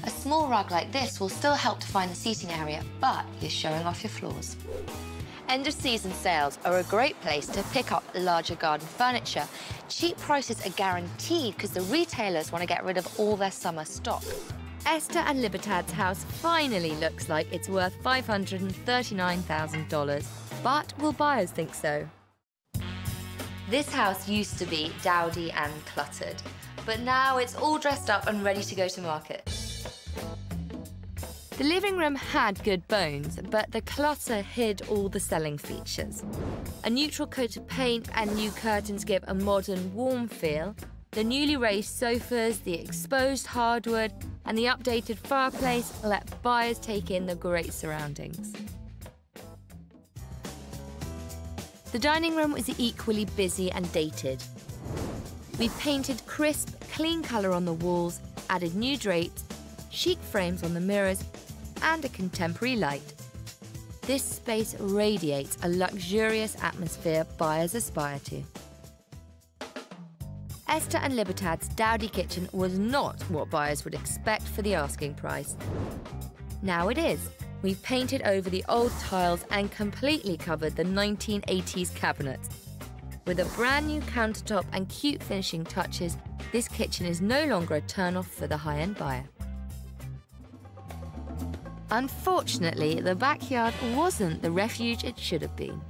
A small rug like this will still help define the seating area, but you're showing off your floors. End of season sales are a great place to pick up larger garden furniture. Cheap prices are guaranteed because the retailers want to get rid of all their summer stock. Esther and Libertad's house finally looks like it's worth $539,000. But will buyers think so? This house used to be dowdy and cluttered, but now it's all dressed up and ready to go to market. The living room had good bones, but the clutter hid all the selling features. A neutral coat of paint and new curtains give a modern, warm feel. The newly raised sofas, the exposed hardwood, and the updated fireplace let buyers take in the great surroundings. The dining room is equally busy and dated. We've painted crisp, clean colour on the walls, added new drapes, chic frames on the mirrors, and a contemporary light. This space radiates a luxurious atmosphere buyers aspire to. Esther and Libertad's dowdy kitchen was not what buyers would expect for the asking price. Now it is. We've painted over the old tiles and completely covered the 1980s cabinets. With a brand new countertop and cute finishing touches, this kitchen is no longer a turn-off for the high-end buyer. Unfortunately, the backyard wasn't the refuge it should have been.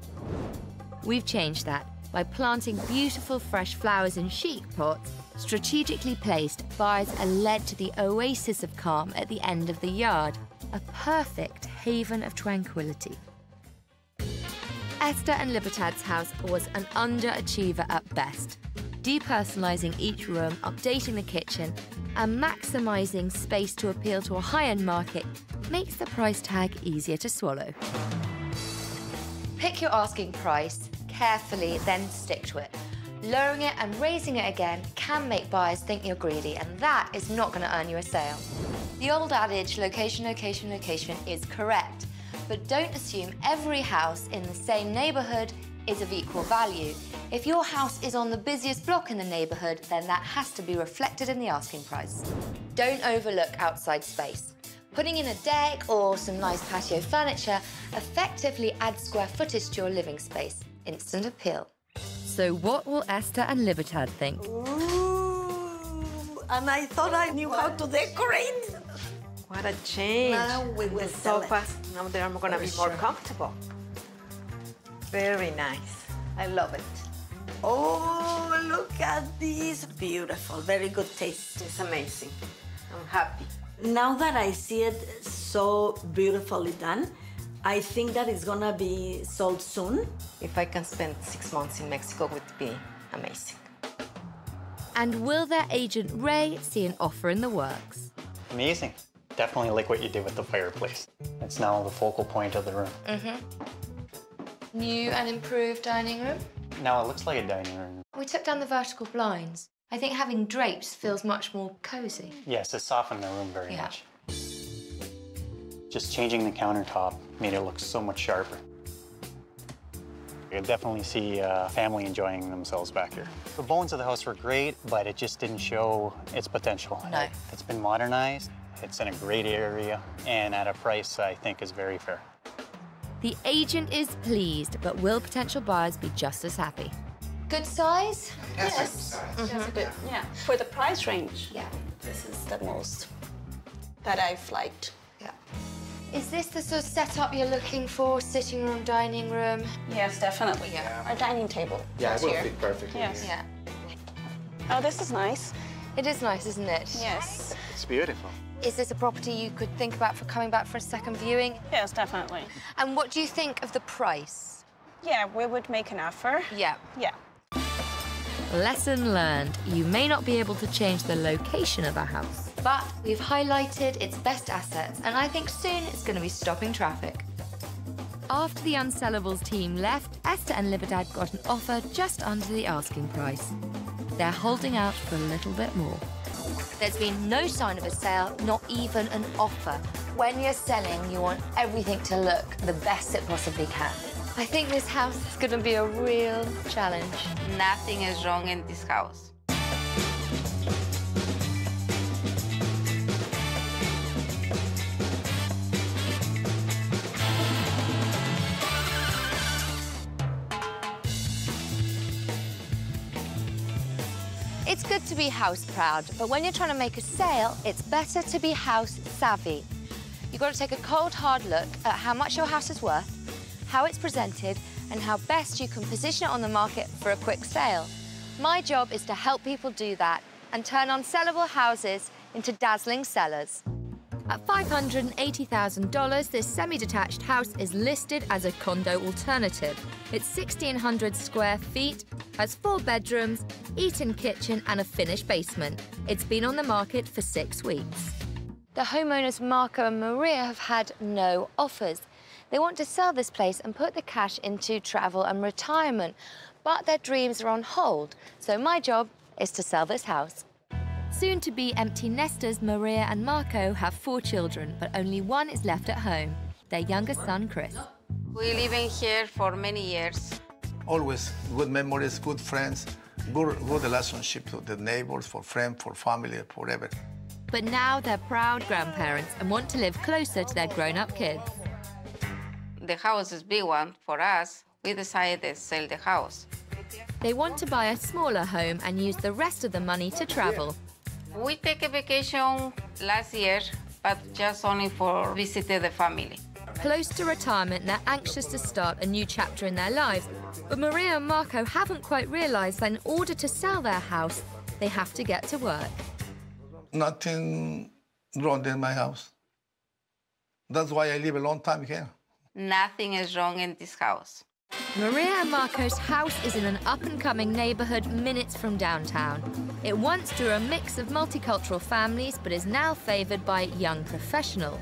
We've changed that by planting beautiful fresh flowers in chic pots, strategically placed, buyers are led to the oasis of calm at the end of the yard, a perfect haven of tranquility. Esther and Libertad's house was an underachiever at best, depersonalizing each room, updating the kitchen, and maximizing space to appeal to a high-end market makes the price tag easier to swallow. Pick your asking price carefully, then stick to it. Lowering it and raising it again can make buyers think you're greedy, and that is not going to earn you a sale. The old adage, location, location, location, is correct, but don't assume every house in the same neighbourhood is of equal value. If your house is on the busiest block in the neighbourhood, then that has to be reflected in the asking price. Don't overlook outside space. Putting in a deck or some nice patio furniture effectively adds square footage to your living space. Instant appeal. So what will Esther and Libertad think? Ooh, and I thought I knew how to decorate. What a change. Now we will the sell it. sofas, now they're going to For be more comfortable. Very nice. I love it. Oh, look at this. Beautiful. Very good taste. It's amazing. I'm happy. Now that I see it so beautifully done, I think that it's gonna be sold soon. If I can spend six months in Mexico, it would be amazing. And will their agent Ray see an offer in the works? Amazing. Definitely like what you did with the fireplace. It's now the focal point of the room. Mm-hmm. New and improved dining room? Now it looks like a dining room. We took down the vertical blinds. I think having drapes feels much more cozy. Yes, it softened the room very Yeah. much. Just changing the countertop made it look so much sharper. You definitely see a family enjoying themselves back here. The bones of the house were great, but it just didn't show its potential. No. It's been modernized, it's in a great area, and at a price I think is very fair. The agent is pleased, but will potential buyers be just as happy? Good size? Yes. That's a good, mm-hmm. yeah. For the price range, Yeah. this is the most that I've liked. Yeah. Is this the sort of setup you're looking for? Sitting room, dining room? Yes, definitely. Yeah. Our dining table. Yeah, it will here. fit perfectly. Yes. Yeah. Oh, this is nice. It is nice, isn't it? Yes. It's beautiful. Is this a property you could think about for coming back for a second viewing? Yes, definitely. And what do you think of the price? Yeah, we would make an offer. Yeah. Yeah. Lesson learned. You may not be able to change the location of a house, but we've highlighted its best assets, and I think soon it's going to be stopping traffic. After the Unsellables team left, Esther and Libertad got an offer just under the asking price. They're holding out for a little bit more. There's been no sign of a sale, not even an offer. When you're selling, you want everything to look the best it possibly can. I think this house is going to be a real challenge. Nothing is wrong in this house. Good to be house proud, but when you're trying to make a sale, it's better to be house savvy. You've got to take a cold, hard look at how much your house is worth, how it's presented, and how best you can position it on the market for a quick sale. My job is to help people do that and turn unsellable houses into dazzling sellers. At $580,000, this semi-detached house is listed as a condo alternative. It's 1,600 square feet, has four bedrooms, eat-in kitchen and a finished basement. It's been on the market for six weeks. The homeowners Marco and Maria have had no offers. They want to sell this place and put the cash into travel and retirement, but their dreams are on hold. So my job is to sell this house. Soon to be empty nesters, Maria and Marco have four children, but only one is left at home their youngest son, Chris. We live in here for many years. Always good memories, good friends, good, good relationship to the neighbors, for friends, for family, forever. But now they're proud grandparents and want to live closer to their grown up kids. The house is big one for us. We decided to sell the house. They want to buy a smaller home and use the rest of the money to travel. We take a vacation last year but just only for visiting the family. Close to retirement, they're anxious to start a new chapter in their lives. But Maria and Marco haven't quite realised that in order to sell their house, they have to get to work. Nothing wrong in my house. That's why I live a long time here. Nothing is wrong in this house. Maria and Marco's house is in an up-and-coming neighbourhood minutes from downtown. It once drew a mix of multicultural families, but is now favoured by young professionals.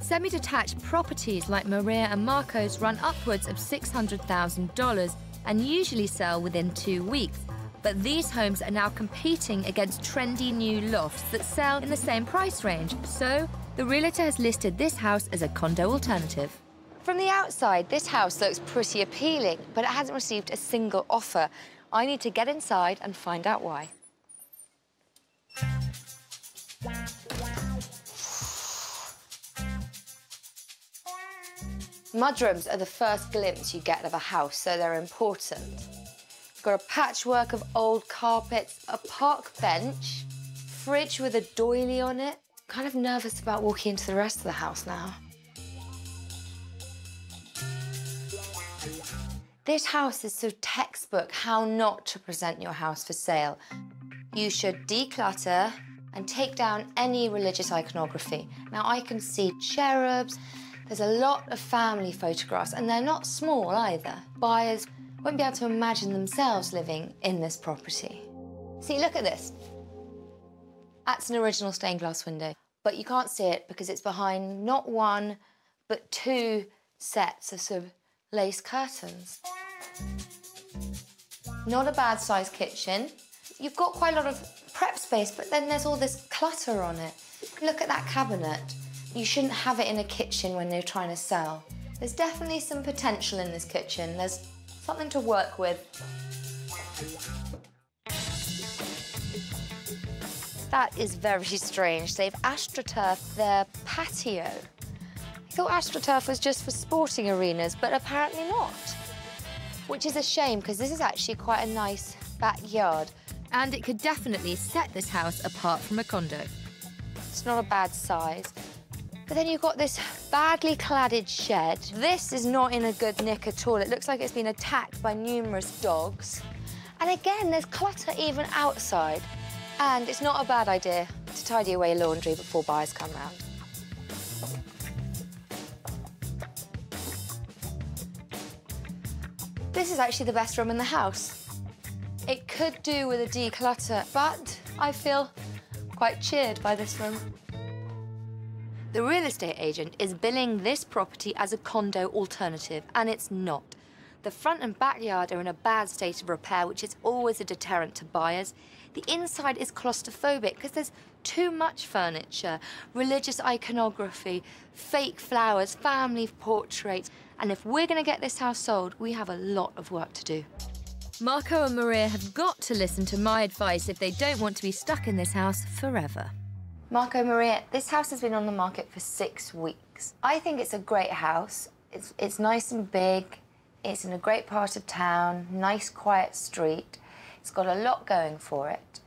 Semi-detached properties like Maria and Marco's run upwards of $600,000 and usually sell within two weeks. But these homes are now competing against trendy new lofts that sell in the same price range. So the realtor has listed this house as a condo alternative. From the outside, this house looks pretty appealing, but it hasn't received a single offer. I need to get inside and find out why. Mudrooms are the first glimpse you get of a house, so they're important. You've got a patchwork of old carpets, a park bench, fridge with a doily on it. Kind of nervous about walking into the rest of the house now. This house is so textbook how not to present your house for sale. You should declutter and take down any religious iconography. Now, I can see cherubs, there's a lot of family photographs, and they're not small either. Buyers won't be able to imagine themselves living in this property. See, look at this. That's an original stained glass window, but you can't see it because it's behind not one, but two sets of sort of lace curtains. Not a bad sized kitchen. You've got quite a lot of prep space, but then there's all this clutter on it. Look at that cabinet. You shouldn't have it in a kitchen when they're trying to sell. There's definitely some potential in this kitchen. There's something to work with. That is very strange. They've astroturfed their patio. I thought astroturf was just for sporting arenas, but apparently not. Which is a shame, because this is actually quite a nice backyard. And it could definitely set this house apart from a condo. It's not a bad size. But then you've got this badly cladded shed. This is not in a good nick at all. It looks like it's been attacked by numerous dogs. And again, there's clutter even outside. And it's not a bad idea to tidy away laundry before buyers come round. This is actually the best room in the house. It could do with a declutter, but I feel quite cheered by this room. The real estate agent is billing this property as a condo alternative, and it's not. The front and backyard are in a bad state of repair, which is always a deterrent to buyers. The inside is claustrophobic because there's too much furniture, religious iconography, fake flowers, family portraits. And if we're going to get this house sold, we have a lot of work to do. Marco and Maria have got to listen to my advice if they don't want to be stuck in this house forever. Marco, Maria, this house has been on the market for six weeks. I think it's a great house. It's, it's nice and big. It's in a great part of town, nice quiet street. It's got a lot going for it.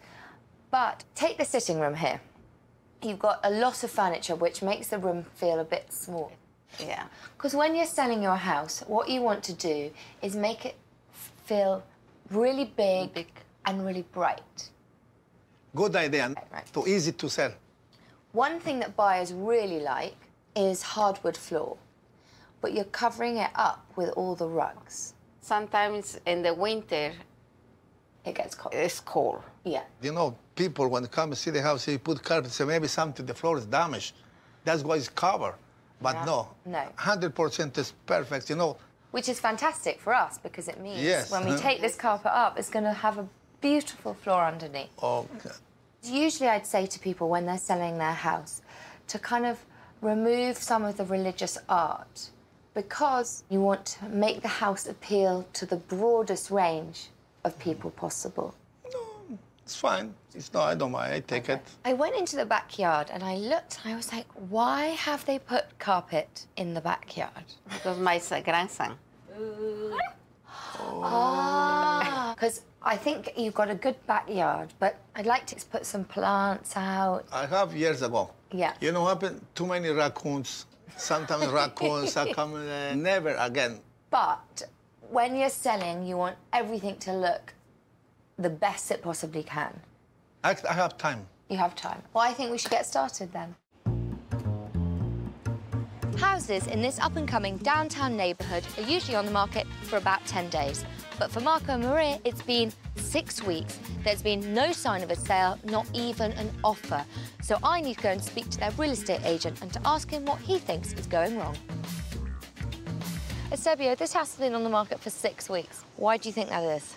But take the sitting room here. You've got a lot of furniture, which makes the room feel a bit small. Yeah. Because when you're selling your house, what you want to do is make it feel really big, big. and really bright. Good idea. Right, right. Too easy to sell. One thing that buyers really like is hardwood floor, but you're covering it up with all the rugs. Sometimes in the winter, it gets cold. It's cold. Yeah. You know, people when they come and see the house, they put carpet, say maybe something, the floor is damaged. That's why it's covered. But yeah. no. No. 100% is perfect, you know. Which is fantastic for us because it means yes. when we take this carpet up, it's going to have a beautiful floor underneath. Okay. Usually I'd say to people when they're selling their house to kind of remove some of the religious art because you want to make the house appeal to the broadest range of people possible. No, it's fine. It's no, I don't mind. I take okay. it. I went into the backyard and I looked and I was like, why have they put carpet in the backyard? Because my grandson. Ah, because I think you've got a good backyard, but I'd like to put some plants out. I have years ago. Yeah. You know what happened? Too many raccoons. Sometimes raccoons are coming. Uh, never again. But when you're selling, you want everything to look the best it possibly can. I, I have time. You have time. Well, I think we should get started then. Houses in this up-and-coming downtown neighbourhood are usually on the market for about 10 days. But for Marco and Maria, it's been six weeks. There's been no sign of a sale, not even an offer. So I need to go and speak to their real estate agent and to ask him what he thinks is going wrong. Eusebio, this house has been on the market for six weeks. Why do you think that is?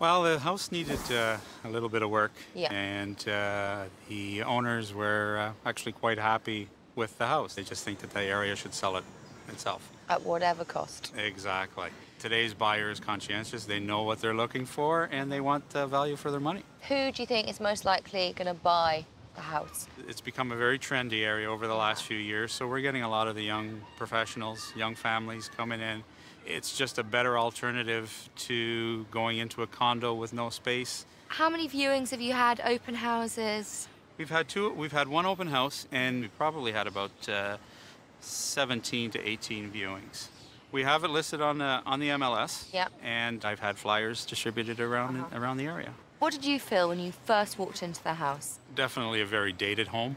Well, the house needed uh, a little bit of work, Yeah. and uh, the owners were uh, actually quite happy with the house. They just think that the area should sell it itself. At whatever cost. Exactly. Today's buyer is conscientious. They know what they're looking for, and they want uh, value for their money. Who do you think is most likely going to buy the house? It's become a very trendy area over the last few years, so we're getting a lot of the young professionals, young families coming in. It's just a better alternative to going into a condo with no space. How many viewings have you had, open houses? We've had two. We've had one open house, and we probably had about uh, 17 to 18 viewings. We have it listed on the on the MLS. Yep. And I've had flyers distributed around around the area. What did you feel when you first walked into the house? Definitely a very dated home,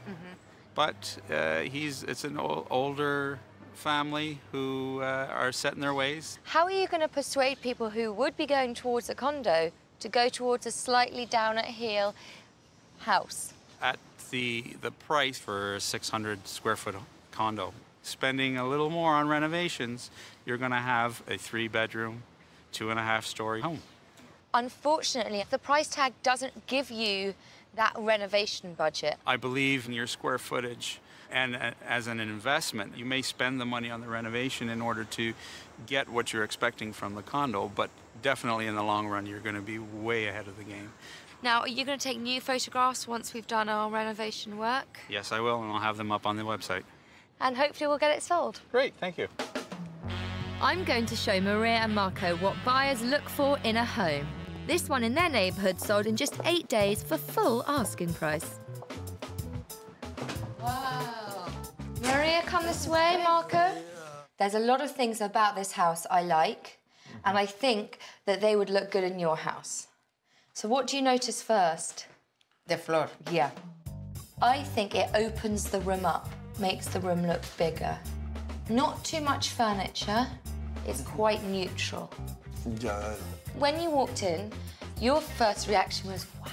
but uh, he's it's an ol- older family who uh, are set in their ways. How are you going to persuade people who would be going towards a condo to go towards a slightly down at heel house? At the the price for a 600 square foot condo, spending a little more on renovations, you're going to have a three bedroom, two and a half story home. Unfortunately, the price tag doesn't give you that renovation budget. I believe in your square footage. And uh, as an investment, you may spend the money on the renovation in order to get what you're expecting from the condo, but definitely in the long run, you're going to be way ahead of the game. Now, are you going to take new photographs once we've done our renovation work? Yes, I will, and I'll have them up on the website. And hopefully we'll get it sold. Great, thank you. I'm going to show Maria and Marco what buyers look for in a home. This one in their neighbourhood sold in just eight days for full asking price. Wow. Maria, come this way, Marco. There's a lot of things about this house I like, and I think that they would look good in your house. So what do you notice first? The floor. Yeah. I think it opens the room up, makes the room look bigger. Not too much furniture. It's quite neutral. Yeah. When you walked in, your first reaction was, wow.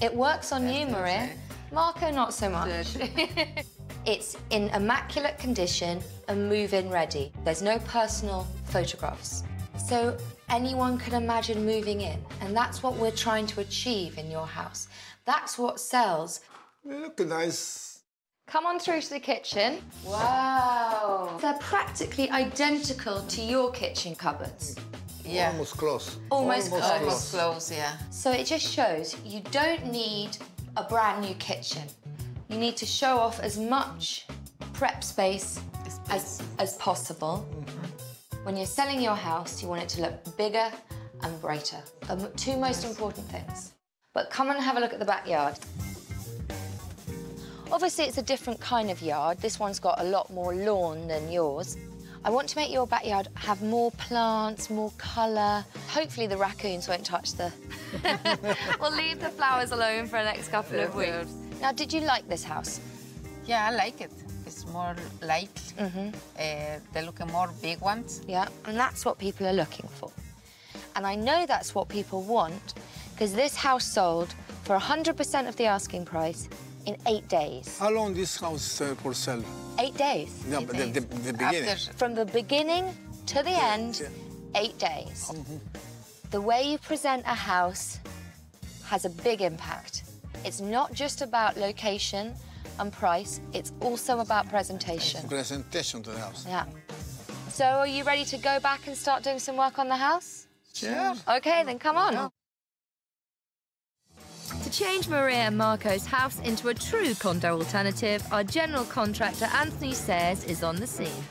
It works on you, Maria. Marco, not so much. it's in immaculate condition and move-in ready. There's no personal photographs. So anyone can imagine moving in, and that's what we're trying to achieve in your house. That's what sells. Look nice. Come on through to the kitchen. Wow. They're practically identical to your kitchen cupboards. Yeah. Almost close. Almost close. Almost close, yeah. So it just shows you don't need a brand new kitchen. You need to show off as much prep space as, as possible. Mm-hmm. When you're selling your house, you want it to look bigger and brighter. The two most important things. But come and have a look at the backyard. Obviously, it's a different kind of yard. This one's got a lot more lawn than yours. I want to make your backyard have more plants, more colour. Hopefully the raccoons won't touch the... we'll leave the flowers alone for the next couple of weeks. Now, did you like this house? Yeah, I like it. It's more light. Mm-hmm. Uh, they look more big ones. Yeah, and that's what people are looking for. And I know that's what people want because this house sold for 100% of the asking price in eight days. How long this house uh, for sale? Eight days. Yeah, but the, the, the beginning. From the beginning to the end, eight days. The way you present a house has a big impact. It's not just about location and price, it's also about presentation. Presentation to the house. Yeah. So are you ready to go back and start doing some work on the house? Yeah. Okay, then come on. To change Maria and Marco's house into a true condo alternative, our general contractor Anthony Sayers is on the scene.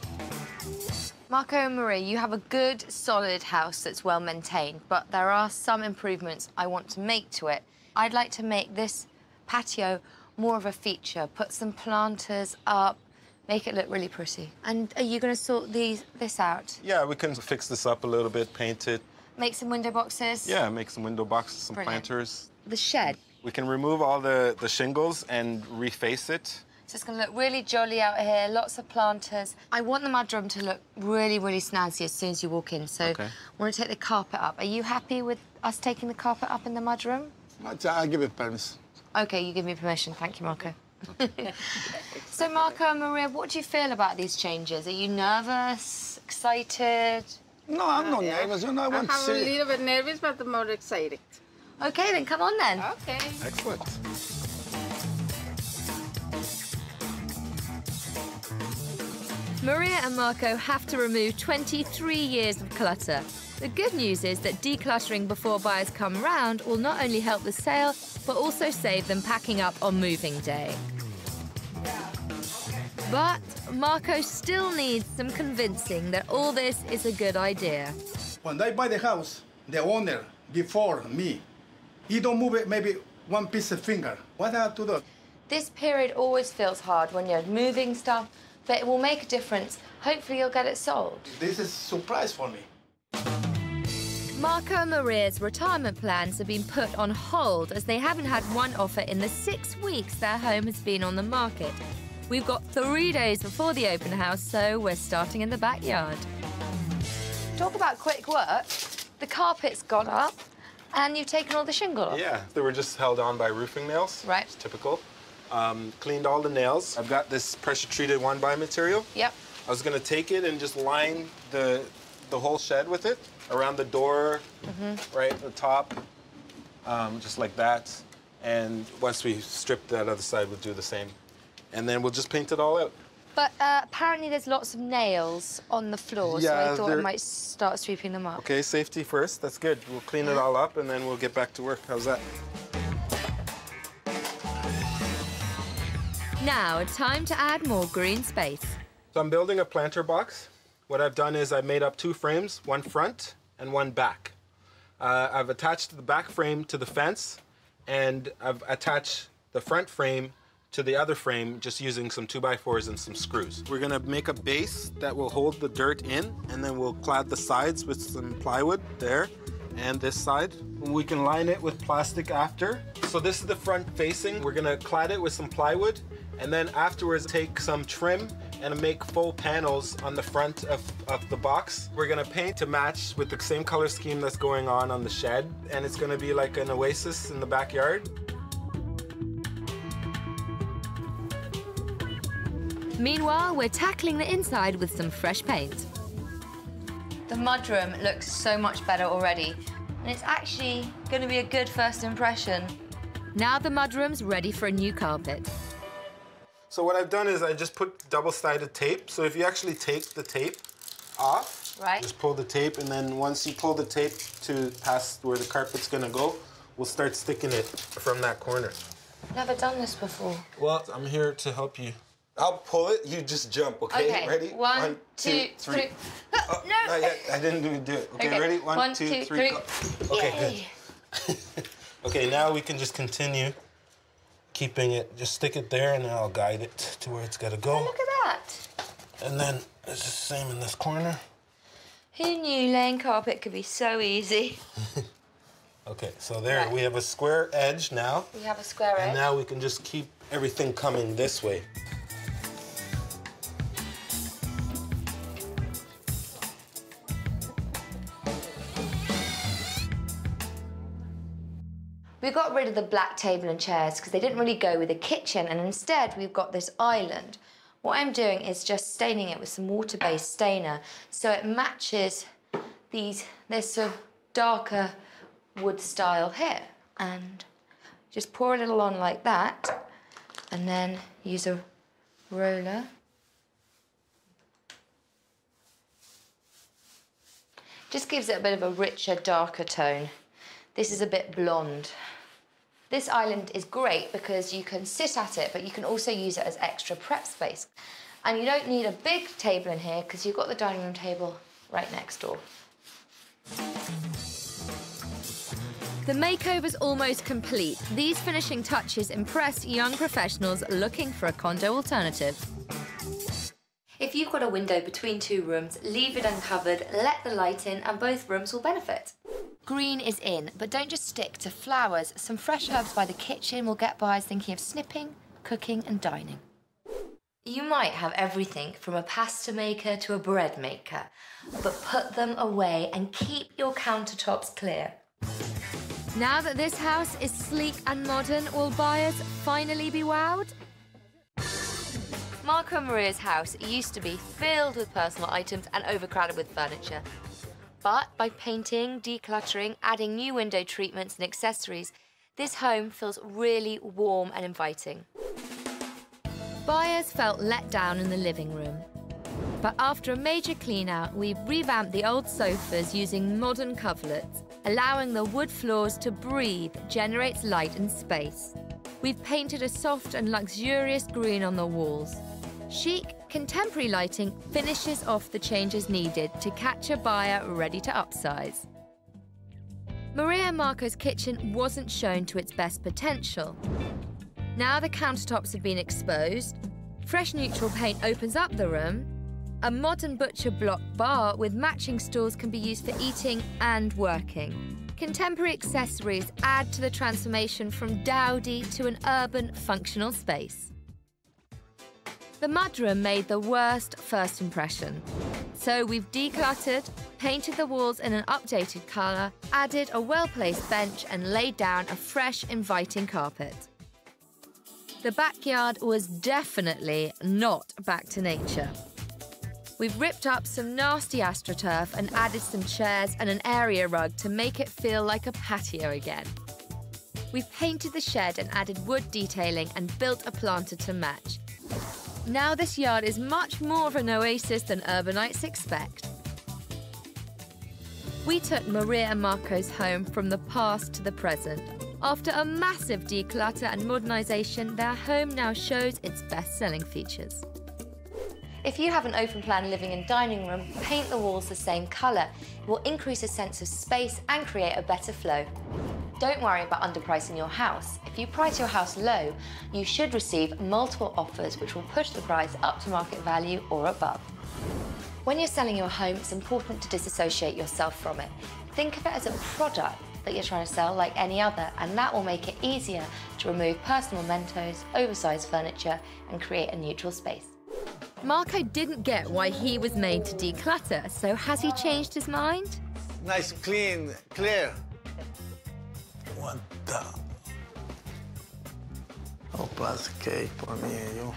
Marco and Maria, you have a good, solid house that's well maintained, but there are some improvements I want to make to it. I'd like to make this patio more of a feature. Put some planters up, make it look really pretty. And are you going to sort these this out? Yeah, we can fix this up a little bit, paint it. Make some window boxes? Yeah, make some window boxes, some Brilliant. planters. The shed. We can remove all the, the shingles and reface it. So it's going to look really jolly out here, lots of planters. I want the mudroom to look really, really snazzy as soon as you walk in. So Okay. I want to take the carpet up. Are you happy with us taking the carpet up in the mudroom? I'll give it permission. OK, you give me permission. Thank you, Marco. so, Marco and Maria, what do you feel about these changes? Are you nervous, excited? No, I'm not nervous. You know, I want I'm a see. little bit nervous, but more excited. OK, then come on then. Okay. Excellent. Maria and Marco have to remove 23 years of clutter. The good news is that decluttering before buyers come round will not only help the sale, but also save them packing up on moving day. But Marco still needs some convincing that all this is a good idea. When I buy the house, the owner before me, he don't move it maybe one piece of finger. What I have to do? This period always feels hard when you're moving stuff, but it will make a difference. Hopefully, you'll get it sold. This is surprise for me. Marco and Maria's retirement plans have been put on hold as they haven't had one offer in the six weeks their home has been on the market. We've got three days before the open house, so we're starting in the backyard. Talk about quick work. The carpet's gone up, and you've taken all the shingle off. Yeah, they were just held on by roofing nails. Right. It's typical. Um, cleaned all the nails. I've got this pressure treated one by material. Yep. I was gonna take it and just line the the whole shed with it around the door, Mm-hmm. right at the top, um, just like that. And once we strip that other side, we'll do the same. And then we'll just paint it all out. But uh, apparently, there's lots of nails on the floor, so I thought I they're- might start sweeping them up. Okay, safety first. That's good. We'll clean it all up and then we'll get back to work. How's that? Now, time to add more green space. So I'm building a planter box. What I've done is I've made up two frames, one front and one back. Uh, I've attached the back frame to the fence, and I've attached the front frame to the other frame just using some 2x4s and some screws. We're gonna make a base that will hold the dirt in, and then we'll clad the sides with some plywood there and this side. We can line it with plastic after. So this is the front facing. We're gonna clad it with some plywood, and then afterwards take some trim and make full panels on the front of, of the box. We're gonna paint to match with the same color scheme that's going on on the shed, and it's gonna be like an oasis in the backyard. Meanwhile, we're tackling the inside with some fresh paint. The mudroom looks so much better already, and it's actually going to be a good first impression. Now the mudroom's ready for a new carpet. So what I've done is I just put double-sided tape. So if you actually take the tape off, Right. just pull the tape, and then once you pull the tape to past where the carpet's gonna go, we'll start sticking it from that corner. Never done this before. Well, I'm here to help you. I'll pull it, you just jump, okay? Okay, Ready? one, two, three. Oh, Not yet, I didn't even do it. Okay, Okay, ready? one, One, two, two, three, three. go. Okay, good. okay, now we can just continue keeping it, just stick it there, and then I'll guide it to where it's gotta go. Oh, Look at that. And then it's the same in this corner. Who knew laying carpet could be so easy? Okay, so there Right. we have a square edge now. We have a square And edge. And now we can just keep everything coming this way. We got rid of the black table and chairs because they didn't really go with the kitchen, and instead we've got this island. What I'm doing is just staining it with some water-based stainer so it matches these this sort of darker wood style here. And just pour a little on like that, and then use a roller. Just gives it a bit of a richer, darker tone. This is a bit blonde. This island is great because you can sit at it, but you can also use it as extra prep space. And you don't need a big table in here because you've got the dining room table right next door. The makeover's almost complete. These finishing touches impress young professionals looking for a condo alternative. If you've got a window between two rooms, leave it uncovered, let the light in, and both rooms will benefit. Green is in, but don't just stick to flowers. Some fresh herbs by the kitchen will get buyers thinking of snipping, cooking, and dining. You might have everything from a pasta maker to a bread maker, but put them away and keep your countertops clear. Now that this house is sleek and modern, will buyers finally be wowed? Marco and Maria's house used to be filled with personal items and overcrowded with furniture. But by painting, decluttering, adding new window treatments and accessories, this home feels really warm and inviting. Buyers felt let down in the living room. But after a major clean out, we've revamped the old sofas using modern coverlets, allowing the wood floors to breathe, generates light and space. We've painted a soft and luxurious green on the walls. Chic, contemporary lighting finishes off the changes needed to catch a buyer ready to upsize. Maria Marco's kitchen wasn't shown to its best potential. Now the countertops have been exposed, fresh neutral paint opens up the room, a modern butcher block bar with matching stools can be used for eating and working. Contemporary accessories add to the transformation from dowdy to an urban functional space. The mudroom made the worst first impression. So we've decluttered, painted the walls in an updated colour, added a well-placed bench and laid down a fresh, inviting carpet. The backyard was definitely not back to nature. We've ripped up some nasty astroturf and added some chairs and an area rug to make it feel like a patio again. We've painted the shed and added wood detailing and built a planter to match. Now this yard is much more of an oasis than urbanites expect. We took Maria and Marco's home from the past to the present. After a massive declutter and modernisation, their home now shows its best-selling features. If you have an open plan living and dining room, paint the walls the same colour. It will increase a sense of space and create a better flow. Don't worry about underpricing your house. If you price your house low, you should receive multiple offers which will push the price up to market value or above. When you're selling your home, it's important to disassociate yourself from it. Think of it as a product that you're trying to sell like any other, and that will make it easier to remove personal mementos, oversized furniture, and create a neutral space. Marco didn't get why he was made to declutter, so has he changed his mind? Nice, clean, clear. What the? Oh, plastic cake for me and you.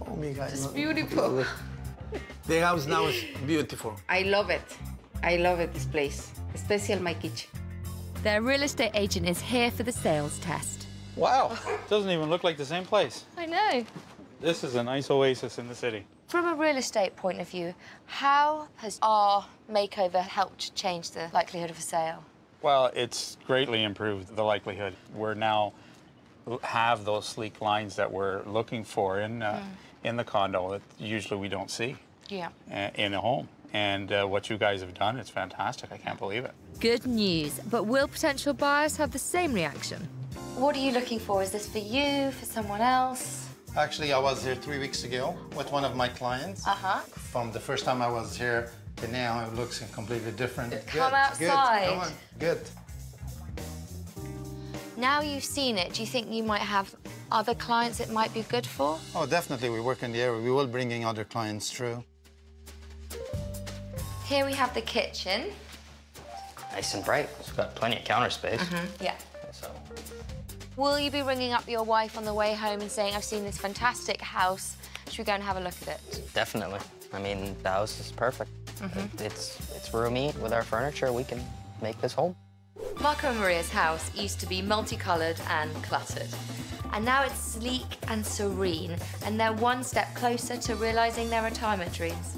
Oh my God. It's beautiful. The house now is beautiful. I love it. I love it, this place, especially my kitchen. Their real estate agent is here for the sales test. Wow, doesn't even look like the same place. I know. This is a nice oasis in the city. From a real estate point of view, how has our makeover helped change the likelihood of a sale? Well, it's greatly improved the likelihood. We're now have those sleek lines that we're looking for in uh, mm. in the condo that usually we don't see. Yeah. In a home. And uh, what you guys have done, it's fantastic. I can't believe it. Good news. But will potential buyers have the same reaction? What are you looking for? Is this for you, for someone else? Actually, I was here three weeks ago with one of my clients. Uh-huh. From the first time I was here to now, it looks completely different. Come good, outside. Good. Come on. Good. Now you've seen it, do you think you might have other clients it might be good for? Oh, definitely. We work in the area. We will bring in other clients through. Here we have the kitchen. Nice and bright. It's got plenty of counter space. Mm -hmm. Yeah. So. Will you be ringing up your wife on the way home and saying, I've seen this fantastic house. Should we go and have a look at it? Definitely. I mean, the house is perfect. Mm -hmm. it's, it's roomy. With our furniture, we can make this home. Marco and Maria's house used to be multicolored and cluttered. And now it's sleek and serene, and they're one step closer to realizing their retirement dreams.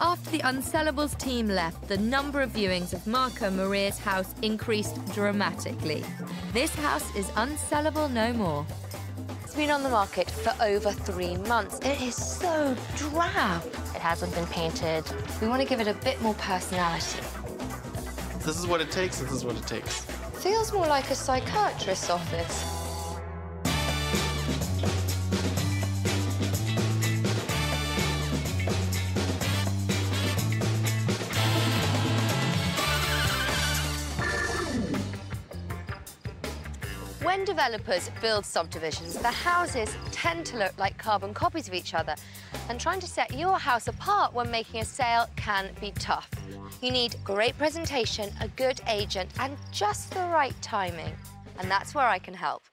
After the Unsellables team left, the number of viewings of Marco and Maria's house increased dramatically. This house is unsellable no more. It's been on the market for over three months. It is so drab. It hasn't been painted. We want to give it a bit more personality. this is what it takes, this is what it takes. Feels more like a psychiatrist's office. Developers build subdivisions, the houses tend to look like carbon copies of each other, and trying to set your house apart when making a sale can be tough. You need great presentation, a good agent, and just the right timing. And that's where I can help.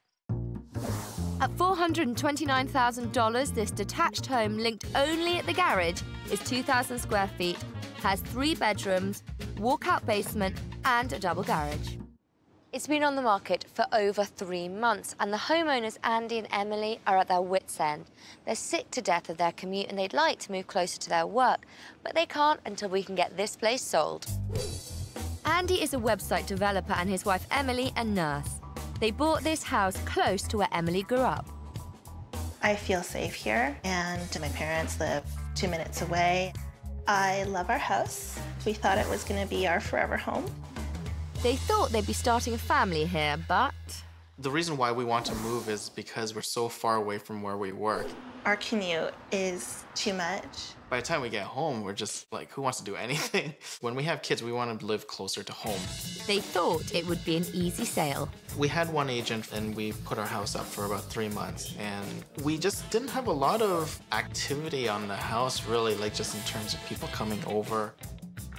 At $429,000, this detached home, linked only at the garage, is 2,000 square feet, has three bedrooms, walkout basement, and a double garage. It's been on the market for over three months, and the homeowners, Andy and Emily, are at their wits' end. They're sick to death of their commute and they'd like to move closer to their work, but they can't until we can get this place sold. Andy is a website developer and his wife Emily a nurse. They bought this house close to where Emily grew up. I feel safe here, and my parents live two minutes away. I love our house. We thought it was going to be our forever home. They thought they'd be starting a family here, but... The reason why we want to move is because we're so far away from where we work. Our commute is too much. By the time we get home, we're just like, who wants to do anything? when we have kids, we want to live closer to home. They thought it would be an easy sale. We had one agent and we put our house up for about three months. And we just didn't have a lot of activity on the house, really, like just in terms of people coming over.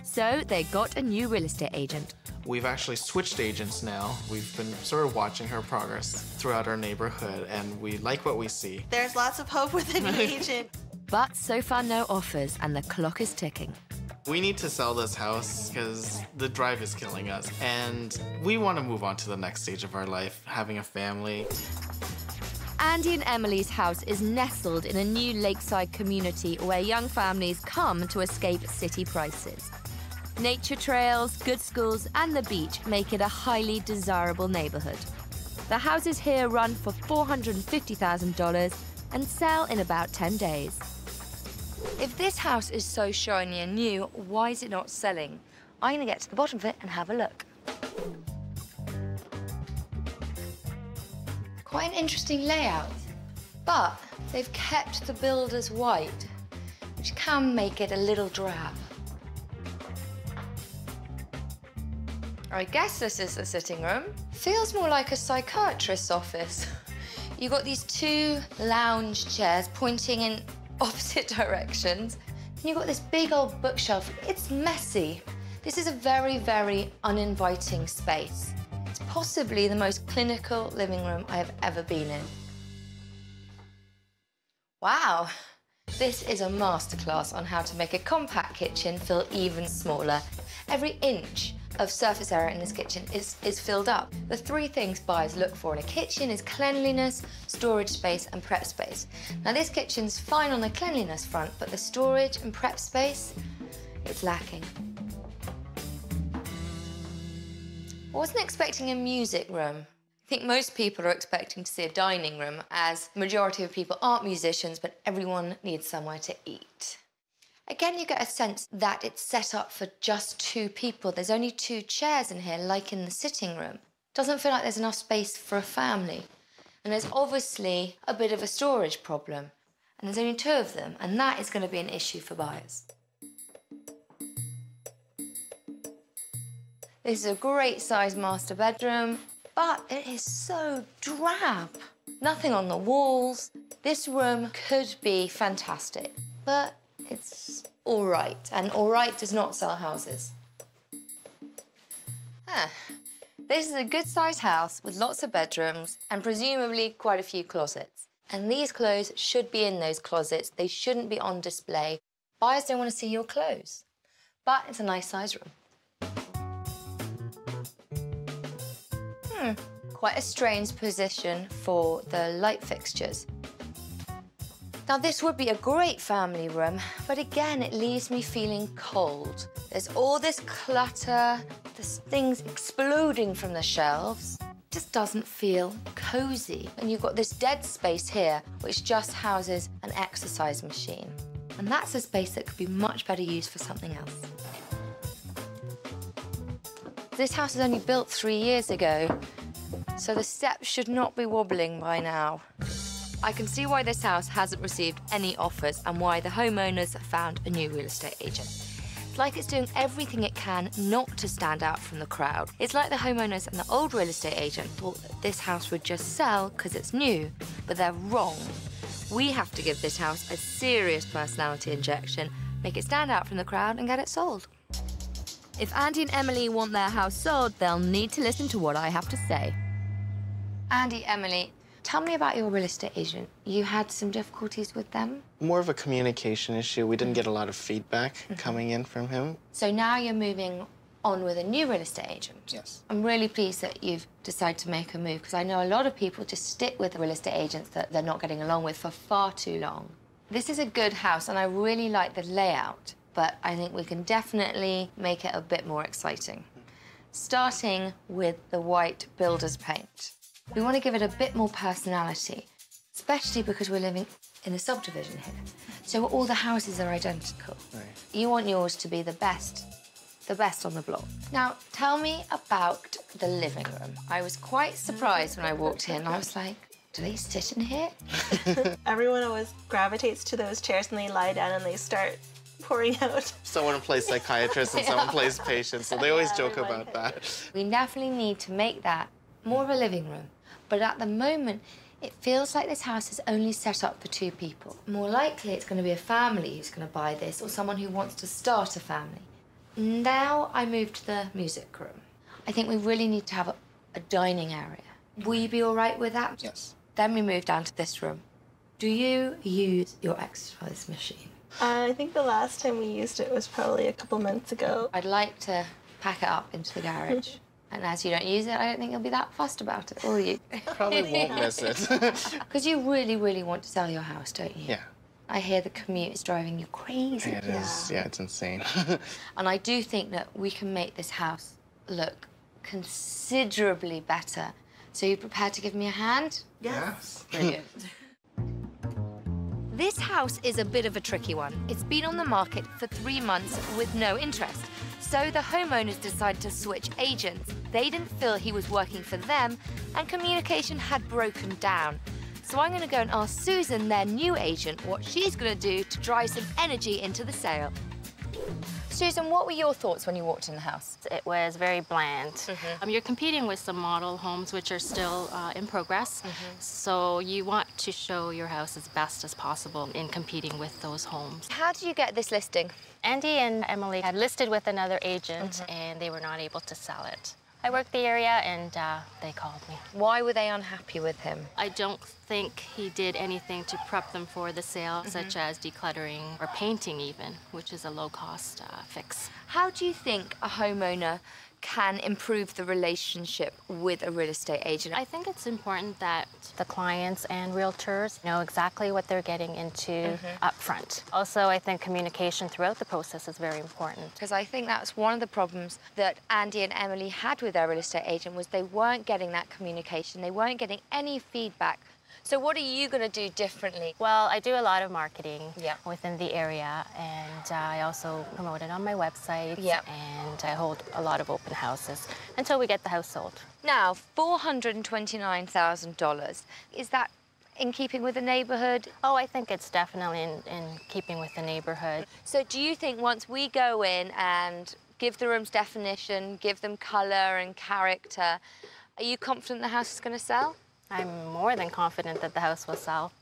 So they got a new real estate agent. We've actually switched agents now. We've been sort of watching her progress throughout our neighborhood, and we like what we see. There's lots of hope with a new agent. But so far, no offers, and the clock is ticking. We need to sell this house because the drive is killing us, and we want to move on to the next stage of our life, having a family. Andy and Emily's house is nestled in a new lakeside community where young families come to escape city prices. Nature trails, good schools, and the beach make it a highly desirable neighborhood. The houses here run for $450,000 and sell in about 10 days. If this house is so shiny and new, why is it not selling? I'm going to get to the bottom of it and have a look. Quite an interesting layout, but they've kept the builders white, which can make it a little drab. I guess this is the sitting room. Feels more like a psychiatrist's office. You've got these two lounge chairs pointing in opposite directions. And you've got this big old bookshelf. It's messy. This is a very, very uninviting space. It's possibly the most clinical living room I have ever been in. Wow, this is a masterclass on how to make a compact kitchen feel even smaller. Every inch of surface area in this kitchen is, is filled up. The three things buyers look for in a kitchen is cleanliness, storage space and prep space. Now this kitchen's fine on the cleanliness front, but the storage and prep space, it's lacking. I wasn't expecting a music room. I think most people are expecting to see a dining room, as majority of people aren't musicians, but everyone needs somewhere to eat. Again, you get a sense that it's set up for just two people. There's only two chairs in here, like in the sitting room. Doesn't feel like there's enough space for a family. And there's obviously a bit of a storage problem. And there's only two of them, and that is going to be an issue for buyers. This is a great sized master bedroom, but it is so drab. Nothing on the walls. This room could be fantastic, but it's all right, and all right does not sell houses. Ah, this is a good-sized house with lots of bedrooms and presumably quite a few closets. And these clothes should be in those closets. They shouldn't be on display. Buyers don't want to see your clothes. But it's a nice size room. Hmm, quite a strange position for the light fixtures. Now, this would be a great family room, but again, it leaves me feeling cold. There's all this clutter, there's things exploding from the shelves. It just doesn't feel cozy. And you've got this dead space here, which just houses an exercise machine. And that's a space that could be much better used for something else. This house was only built three years ago, so the steps should not be wobbling by now. I can see why this house hasn't received any offers and why the homeowners found a new real estate agent. It's like it's doing everything it can not to stand out from the crowd. It's like the homeowners and the old real estate agent thought that this house would just sell because it's new, but they're wrong. We have to give this house a serious personality injection, make it stand out from the crowd, and get it sold. If Andy and Emily want their house sold, they'll need to listen to what I have to say. Andy, Emily, tell me about your real estate agent. You had some difficulties with them? More of a communication issue. We didn't get a lot of feedback Mm-hmm. coming in from him. So now you're moving on with a new real estate agent. Yes. I'm really pleased that you've decided to make a move because I know a lot of people just stick with real estate agents that they're not getting along with for far too long. This is a good house and I really like the layout, but I think we can definitely make it a bit more exciting. Starting with the white builder's paint. We want to give it a bit more personality, especially because we're living in a subdivision here. So all the houses are identical. Right. You want yours to be the best, the best on the block. Now, tell me about the living room. I was quite surprised when I walked in. I was like, do they sit in here? Everyone always gravitates to those chairs and they lie down and they start pouring out. Someone plays psychiatrist and someone plays patient, so they always joke about that. We definitely need to make that more of a living room. But at the moment, it feels like this house is only set up for two people. More likely, it's going to be a family who's going to buy this or someone who wants to start a family. Now I move to the music room. I think we really need to have a, a dining area. Will you be all right with that? Yes. Then we move down to this room. Do you use your exercise machine? Uh, I think the last time we used it was probably a couple months ago. I'd like to pack it up into the garage. And as you don't use it, I don't think you'll be that fussed about it, will you? Probably won't miss it. Because you really, really want to sell your house, don't you? yeah, I hear the commute is driving you crazy. it is. Yeah, it's insane. And I do think that we can make this house look considerably better. So you prepared to give me a hand? Yes. Brilliant. This house is a bit of a tricky one. It's been on the market for three months with no interest. So the homeowners decided to switch agents. They didn't feel he was working for them, and communication had broken down. So I'm going to go and ask Susan, their new agent, what she's going to do to drive some energy into the sale. Susan, what were your thoughts when you walked in the house? It was very bland. Um, you're competing with some model homes which are still uh, in progress, so you want to show your house as best as possible in competing with those homes. How did you get this listing? Andy and Emily had listed with another agent and they were not able to sell it. I worked the area and uh, they called me. Why were they unhappy with him? I don't think he did anything to prep them for the sale, such as decluttering or painting even, which is a low-cost uh, fix. How do you think a homeowner can improve the relationship with a real estate agent? I think it's important that the clients and realtors know exactly what they're getting into Mhm. up front. Also, I think communication throughout the process is very important. Because I think that's one of the problems that Andy and Emily had with their real estate agent was they weren't getting that communication. They weren't getting any feedback. So what are you going to do differently? Well, I do a lot of marketing within the area, and uh, I also promote it on my website, Yeah. and I hold a lot of open houses until we get the house sold. Now, $429,000. Is that in keeping with the neighborhood? Oh, I think it's definitely in, in keeping with the neighborhood. So do you think once we go in and give the rooms definition, give them color and character, are you confident the house is going to sell? I'm more than confident that the house will sell.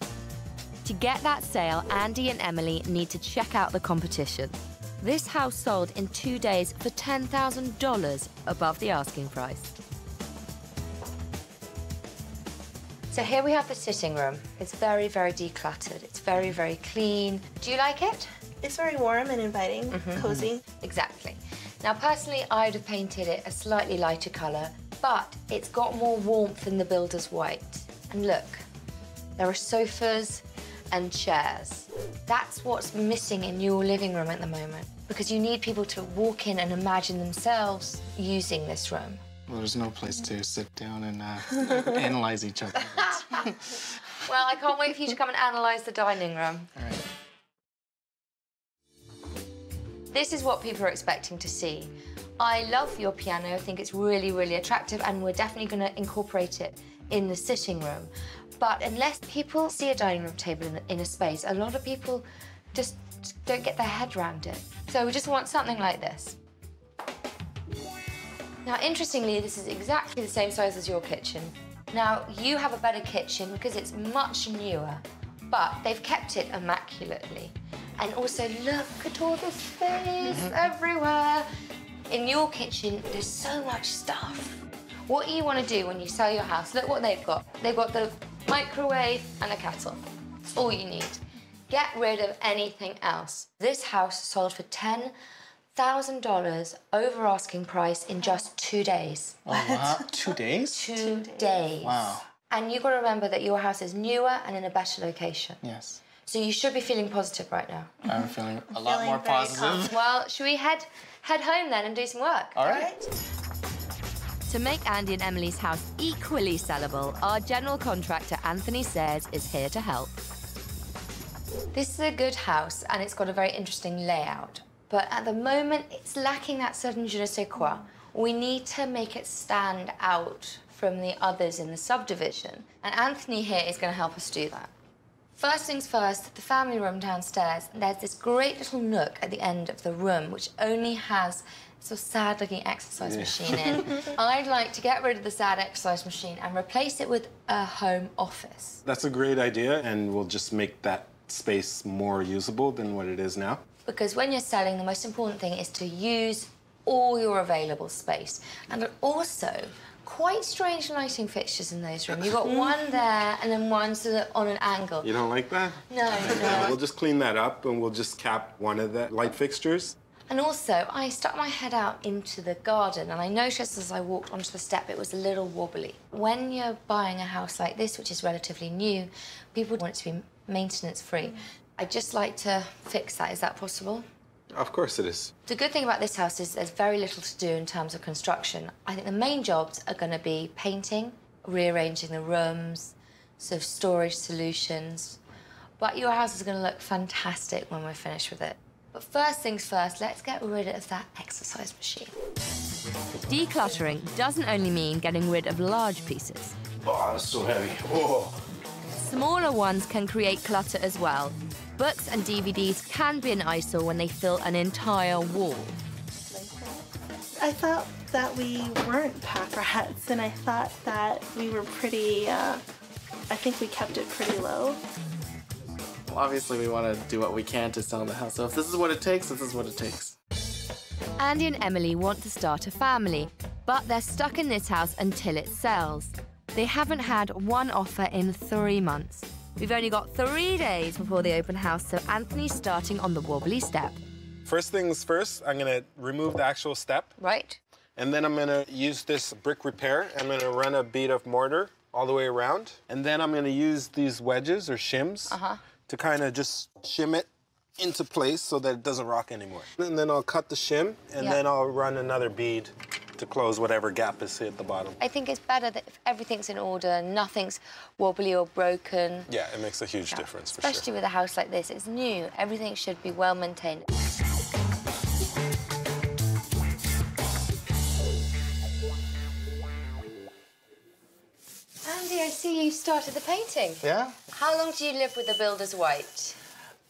To get that sale, Andy and Emily need to check out the competition. This house sold in two days for $10,000 above the asking price. So here we have the sitting room. It's very, very decluttered. It's very, very clean. Do you like it? It's very warm and inviting, Mhm. cozy. Exactly. Now, personally, I'd have painted it a slightly lighter colour, but it's got more warmth than the builder's white. And look, there are sofas and chairs. That's what's missing in your living room at the moment, because you need people to walk in and imagine themselves using this room. well, there's no place to sit down and uh, analyze each other. Well, I can't wait for you to come and analyse the dining room. All right. This is what people are expecting to see. I love your piano. I think it's really, really attractive, and we're definitely going to incorporate it in the sitting room. But unless people see a dining room table in, in a space, a lot of people just don't get their head around it. So we just want something like this. Now, interestingly, this is exactly the same size as your kitchen. Now, you have a better kitchen because it's much newer, but they've kept it immaculately. And also, look at all the space Mm-hmm. everywhere. In your kitchen, there's so much stuff. What you want to do when you sell your house, look what they've got. They've got the microwave and a kettle. It's all you need. Get rid of anything else. This house sold for $10,000 over asking price in just two days. Oh, wow. Two days? Two days. Wow. And you've got to remember that your house is newer and in a better location. Yes. So you should be feeling positive right now. I'm feeling a lot more positive. Well, should we head head home then and do some work? All right. To make Andy and Emily's house equally sellable, our general contractor Anthony Sayers is here to help. This is a good house and it's got a very interesting layout. But at the moment, it's lacking that certain je ne sais quoi. We need to make it stand out from the others in the subdivision. And Anthony here is going to help us do that. First things first, the family room downstairs. There's this great little nook at the end of the room which only has a sort of sad looking exercise Yeah. machine in. I'd like to get rid of the sad exercise machine and replace it with a home office. That's a great idea, and we'll just make that space more usable than what it is now. Because when you're selling, the most important thing is to use all your available space. And also, quite strange lighting fixtures in those rooms. You've got mm. one there and then one sort of on an angle. You don't like that? No, no. We'll just clean that up, and we'll just cap one of the light fixtures. And also, I stuck my head out into the garden and I noticed as I walked onto the step it was a little wobbly. When you're buying a house like this, which is relatively new, people want it to be maintenance free. Mm. I'd just like to fix that. Is that possible? Of course it is. The good thing about this house is there's very little to do in terms of construction. I think the main jobs are going to be painting, rearranging the rooms, sort of storage solutions. But your house is going to look fantastic when we're finished with it. But first things first, let's get rid of that exercise machine. Decluttering doesn't only mean getting rid of large pieces. Oh, that's so heavy. Oh. Smaller ones can create clutter as well. Books and DVDs can be an eyesore when they fill an entire wall. I thought that we weren't pack rats, and I thought that we were pretty. Uh, I think we kept it pretty low. Well, Obviously, we want to do what we can to sell the house. So if this is what it takes, this is what it takes. Andy and Emily want to start a family, but they're stuck in this house until it sells. They haven't had one offer in three months. We've only got three days before the open house, so Anthony's starting on the wobbly step. First things first, I'm gonna remove the actual step. Right. And then I'm gonna use this brick repair. I'm gonna run a bead of mortar all the way around. And then I'm gonna use these wedges or shims Uh-huh. to kind of just shim it into place so that it doesn't rock anymore. And then I'll cut the shim and Yeah. then I'll run another bead to close whatever gap is here at the bottom. I think it's better that if everything's in order, nothing's wobbly or broken. Yeah, it makes a huge difference for Especially sure. with a house like this, it's new. Everything should be well maintained. Andy, I see you started the painting. Yeah? How long do you live with the builder's white?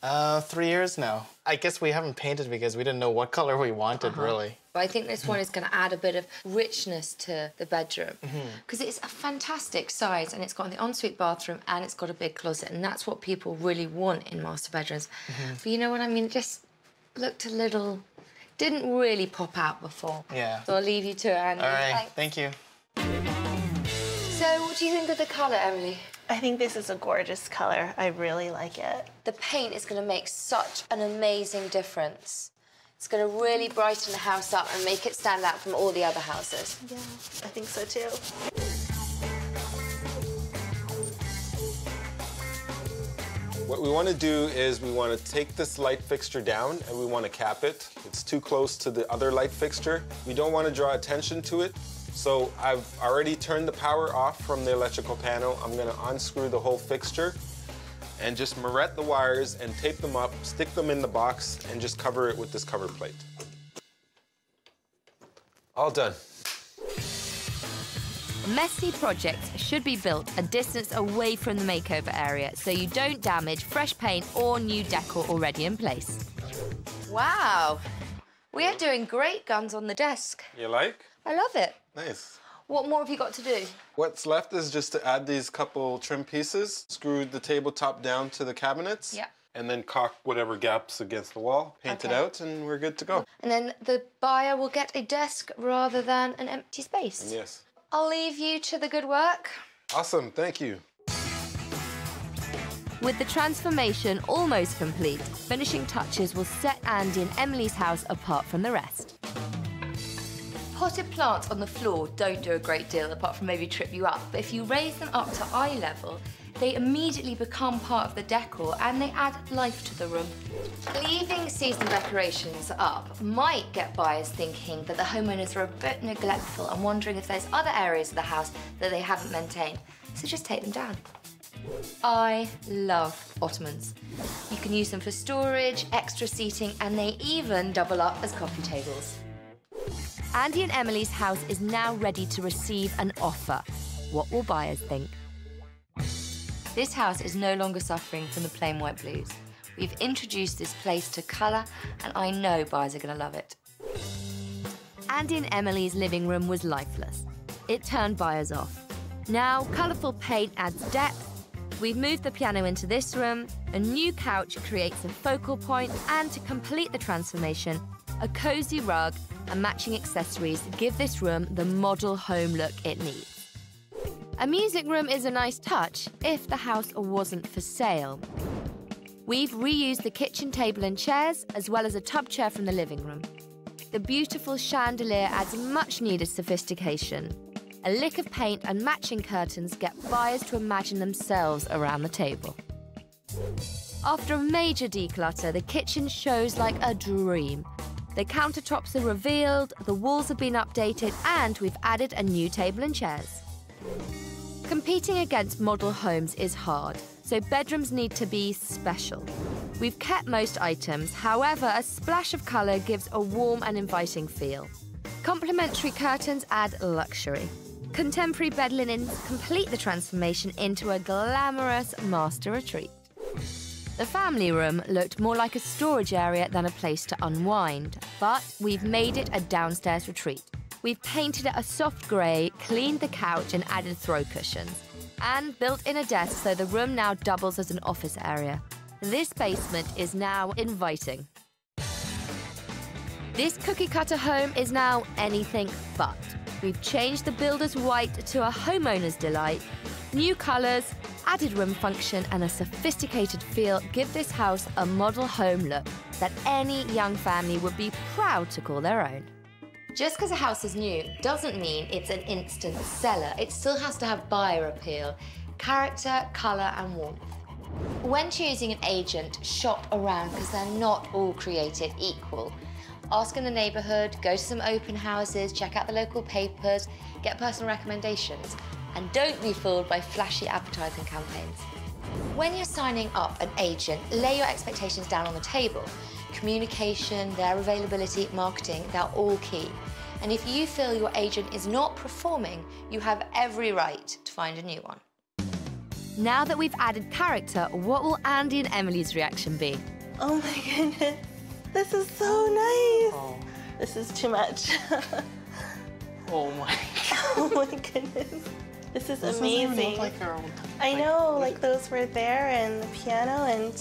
Uh, three years now. I guess we haven't painted because we didn't know what color we wanted, Uh-huh. really. But I think this one is going to add a bit of richness to the bedroom because it's a fantastic size and it's got the ensuite bathroom and it's got a big closet and that's what people really want in master bedrooms. Mhm. But you know what I mean? It just looked a little, didn't really pop out before. Yeah. So I'll leave you to it, Andy. All right, Thanks. thank you. So what do you think of the colour, Emily? I think this is a gorgeous color. I really like it. The paint is going to make such an amazing difference. It's going to really brighten the house up and make it stand out from all the other houses. Yeah, I think so too. What we want to do is we want to take this light fixture down and we want to cap it. It's too close to the other light fixture. We don't want to draw attention to it. So I've already turned the power off from the electrical panel. I'm going to unscrew the whole fixture and just marrette the wires and tape them up, stick them in the box, and just cover it with this cover plate. All done. Messy projects should be built a distance away from the makeover area so you don't damage fresh paint or new decor already in place. Wow. We are doing great guns on the desk. You like? I love it. Nice. What more have you got to do? What's left is just to add these couple trim pieces, screw the tabletop down to the cabinets. Yeah. And then caulk whatever gaps against the wall, paint Okay. it out, and we're good to go. And then the buyer will get a desk rather than an empty space. Yes. I'll leave you to the good work. Awesome, thank you. With the transformation almost complete, finishing touches will set Andy and Emily's house apart from the rest. Potted plants on the floor don't do a great deal apart from maybe trip you up, but if you raise them up to eye level, they immediately become part of the decor and they add life to the room. Leaving season decorations up might get buyers thinking that the homeowners are a bit neglectful and wondering if there's other areas of the house that they haven't maintained. So just take them down. I love ottomans. You can use them for storage, extra seating, and they even double up as coffee tables. Andy and Emily's house is now ready to receive an offer. What will buyers think? This house is no longer suffering from the plain white blues. We've introduced this place to colour, and I know buyers are going to love it. Andy and Emily's living room was lifeless. It turned buyers off. Now, colourful paint adds depth. We've moved the piano into this room, a new couch creates a focal point, and to complete the transformation, a cosy rug and matching accessories give this room the model home look it needs. A music room is a nice touch if the house wasn't for sale. We've reused the kitchen table and chairs, as well as a tub chair from the living room. The beautiful chandelier adds much needed sophistication. A lick of paint and matching curtains get buyers to imagine themselves around the table. After a major declutter, the kitchen shows like a dream. The countertops are revealed, the walls have been updated, and we've added a new table and chairs. Competing against model homes is hard, so bedrooms need to be special. We've kept most items, however, a splash of colour gives a warm and inviting feel. Complementary curtains add luxury. Contemporary bed linens complete the transformation into a glamorous master retreat. The family room looked more like a storage area than a place to unwind, but we've made it a downstairs retreat. We've painted it a soft grey, cleaned the couch and added throw cushions, and built in a desk so the room now doubles as an office area. This basement is now inviting. This cookie cutter home is now anything but. We've changed the builder's white to a homeowner's delight. New colours, added room function, and a sophisticated feel give this house a model home look that any young family would be proud to call their own. Just because a house is new doesn't mean it's an instant seller. It still has to have buyer appeal, character, colour, and warmth. When choosing an agent, shop around because they're not all created equal. Ask in the neighbourhood, go to some open houses, check out the local papers, get personal recommendations, and don't be fooled by flashy advertising campaigns. When you're signing up an agent, lay your expectations down on the table. Communication, their availability, marketing, they're all key. And if you feel your agent is not performing, you have every right to find a new one. Now that we've added character, what will Andy and Emily's reaction be? Oh my goodness. This is so nice. Oh. This is too much. Oh my. oh my goodness. This is This doesn't even amazing. look like our own- I know, like those were there and the piano and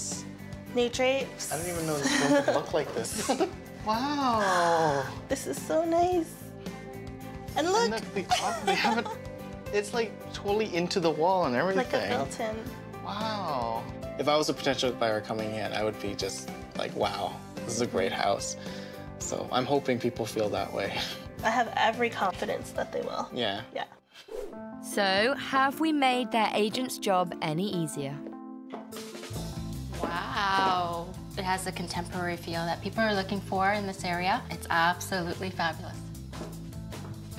new drapes. I didn't even know this room could look like this. wow. This is so nice. And look, And the, the, they haven't. It's like totally into the wall and everything. like a built-in. Wow. If I was a potential buyer coming in, I would be just like, wow, this is a great house. So I'm hoping people feel that way. I have every confidence that they will. Yeah. Yeah. So, have we made their agent's job any easier? Wow. It has the contemporary feel that people are looking for in this area. It's absolutely fabulous.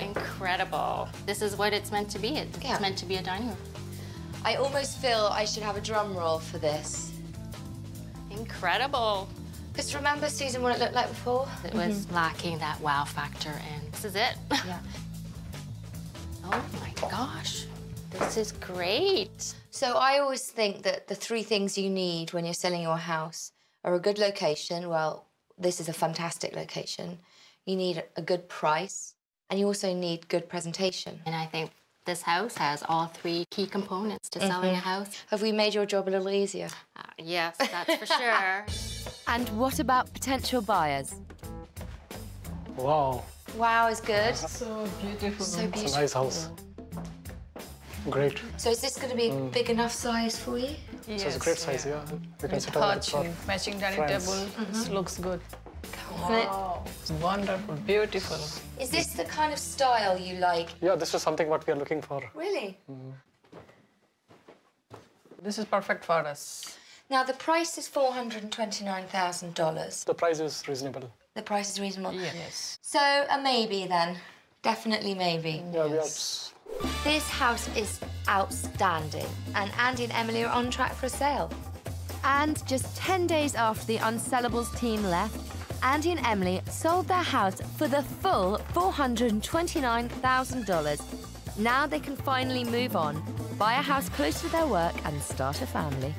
Incredible. This is what it's meant to be. It's Yeah. meant to be a dining room. I almost feel I should have a drum roll for this. Incredible. Because remember, Susan, what it looked like before? It was mm-hmm. lacking that wow factor, and this is it. Yeah. oh my gosh, this is great. So I always think that the three things you need when you're selling your house are a good location. Well, this is a fantastic location. You need a good price, and you also need good presentation. And I think this house has all three key components to selling a Mhm. house. Have we made your job a little easier? Uh, yes, that's for sure. And what about potential buyers? Wow. Wow is good. So beautiful. So beautiful. It's beautiful. a nice house. Great. So is this going to be a Mm. big enough size for you? So it's a great size, yeah. We can With sit on it hutch, matching dining friends. table. Mm-hmm. This looks good. Wow. It's wonderful, beautiful. Is this the kind of style you like? Yeah, this is something what we are looking for. Really? This is perfect for us. Now the price is four hundred and twenty-nine thousand dollars. The price is reasonable. The price is reasonable. Yes. So a maybe then, definitely maybe. Yeah, we are. This house is outstanding, and Andy and Emily are on track for a sale. And just 10 days after the Unsellables team left, Andy and Emily sold their house for the full $429,000. Now they can finally move on, buy a house close to their work, and start a family.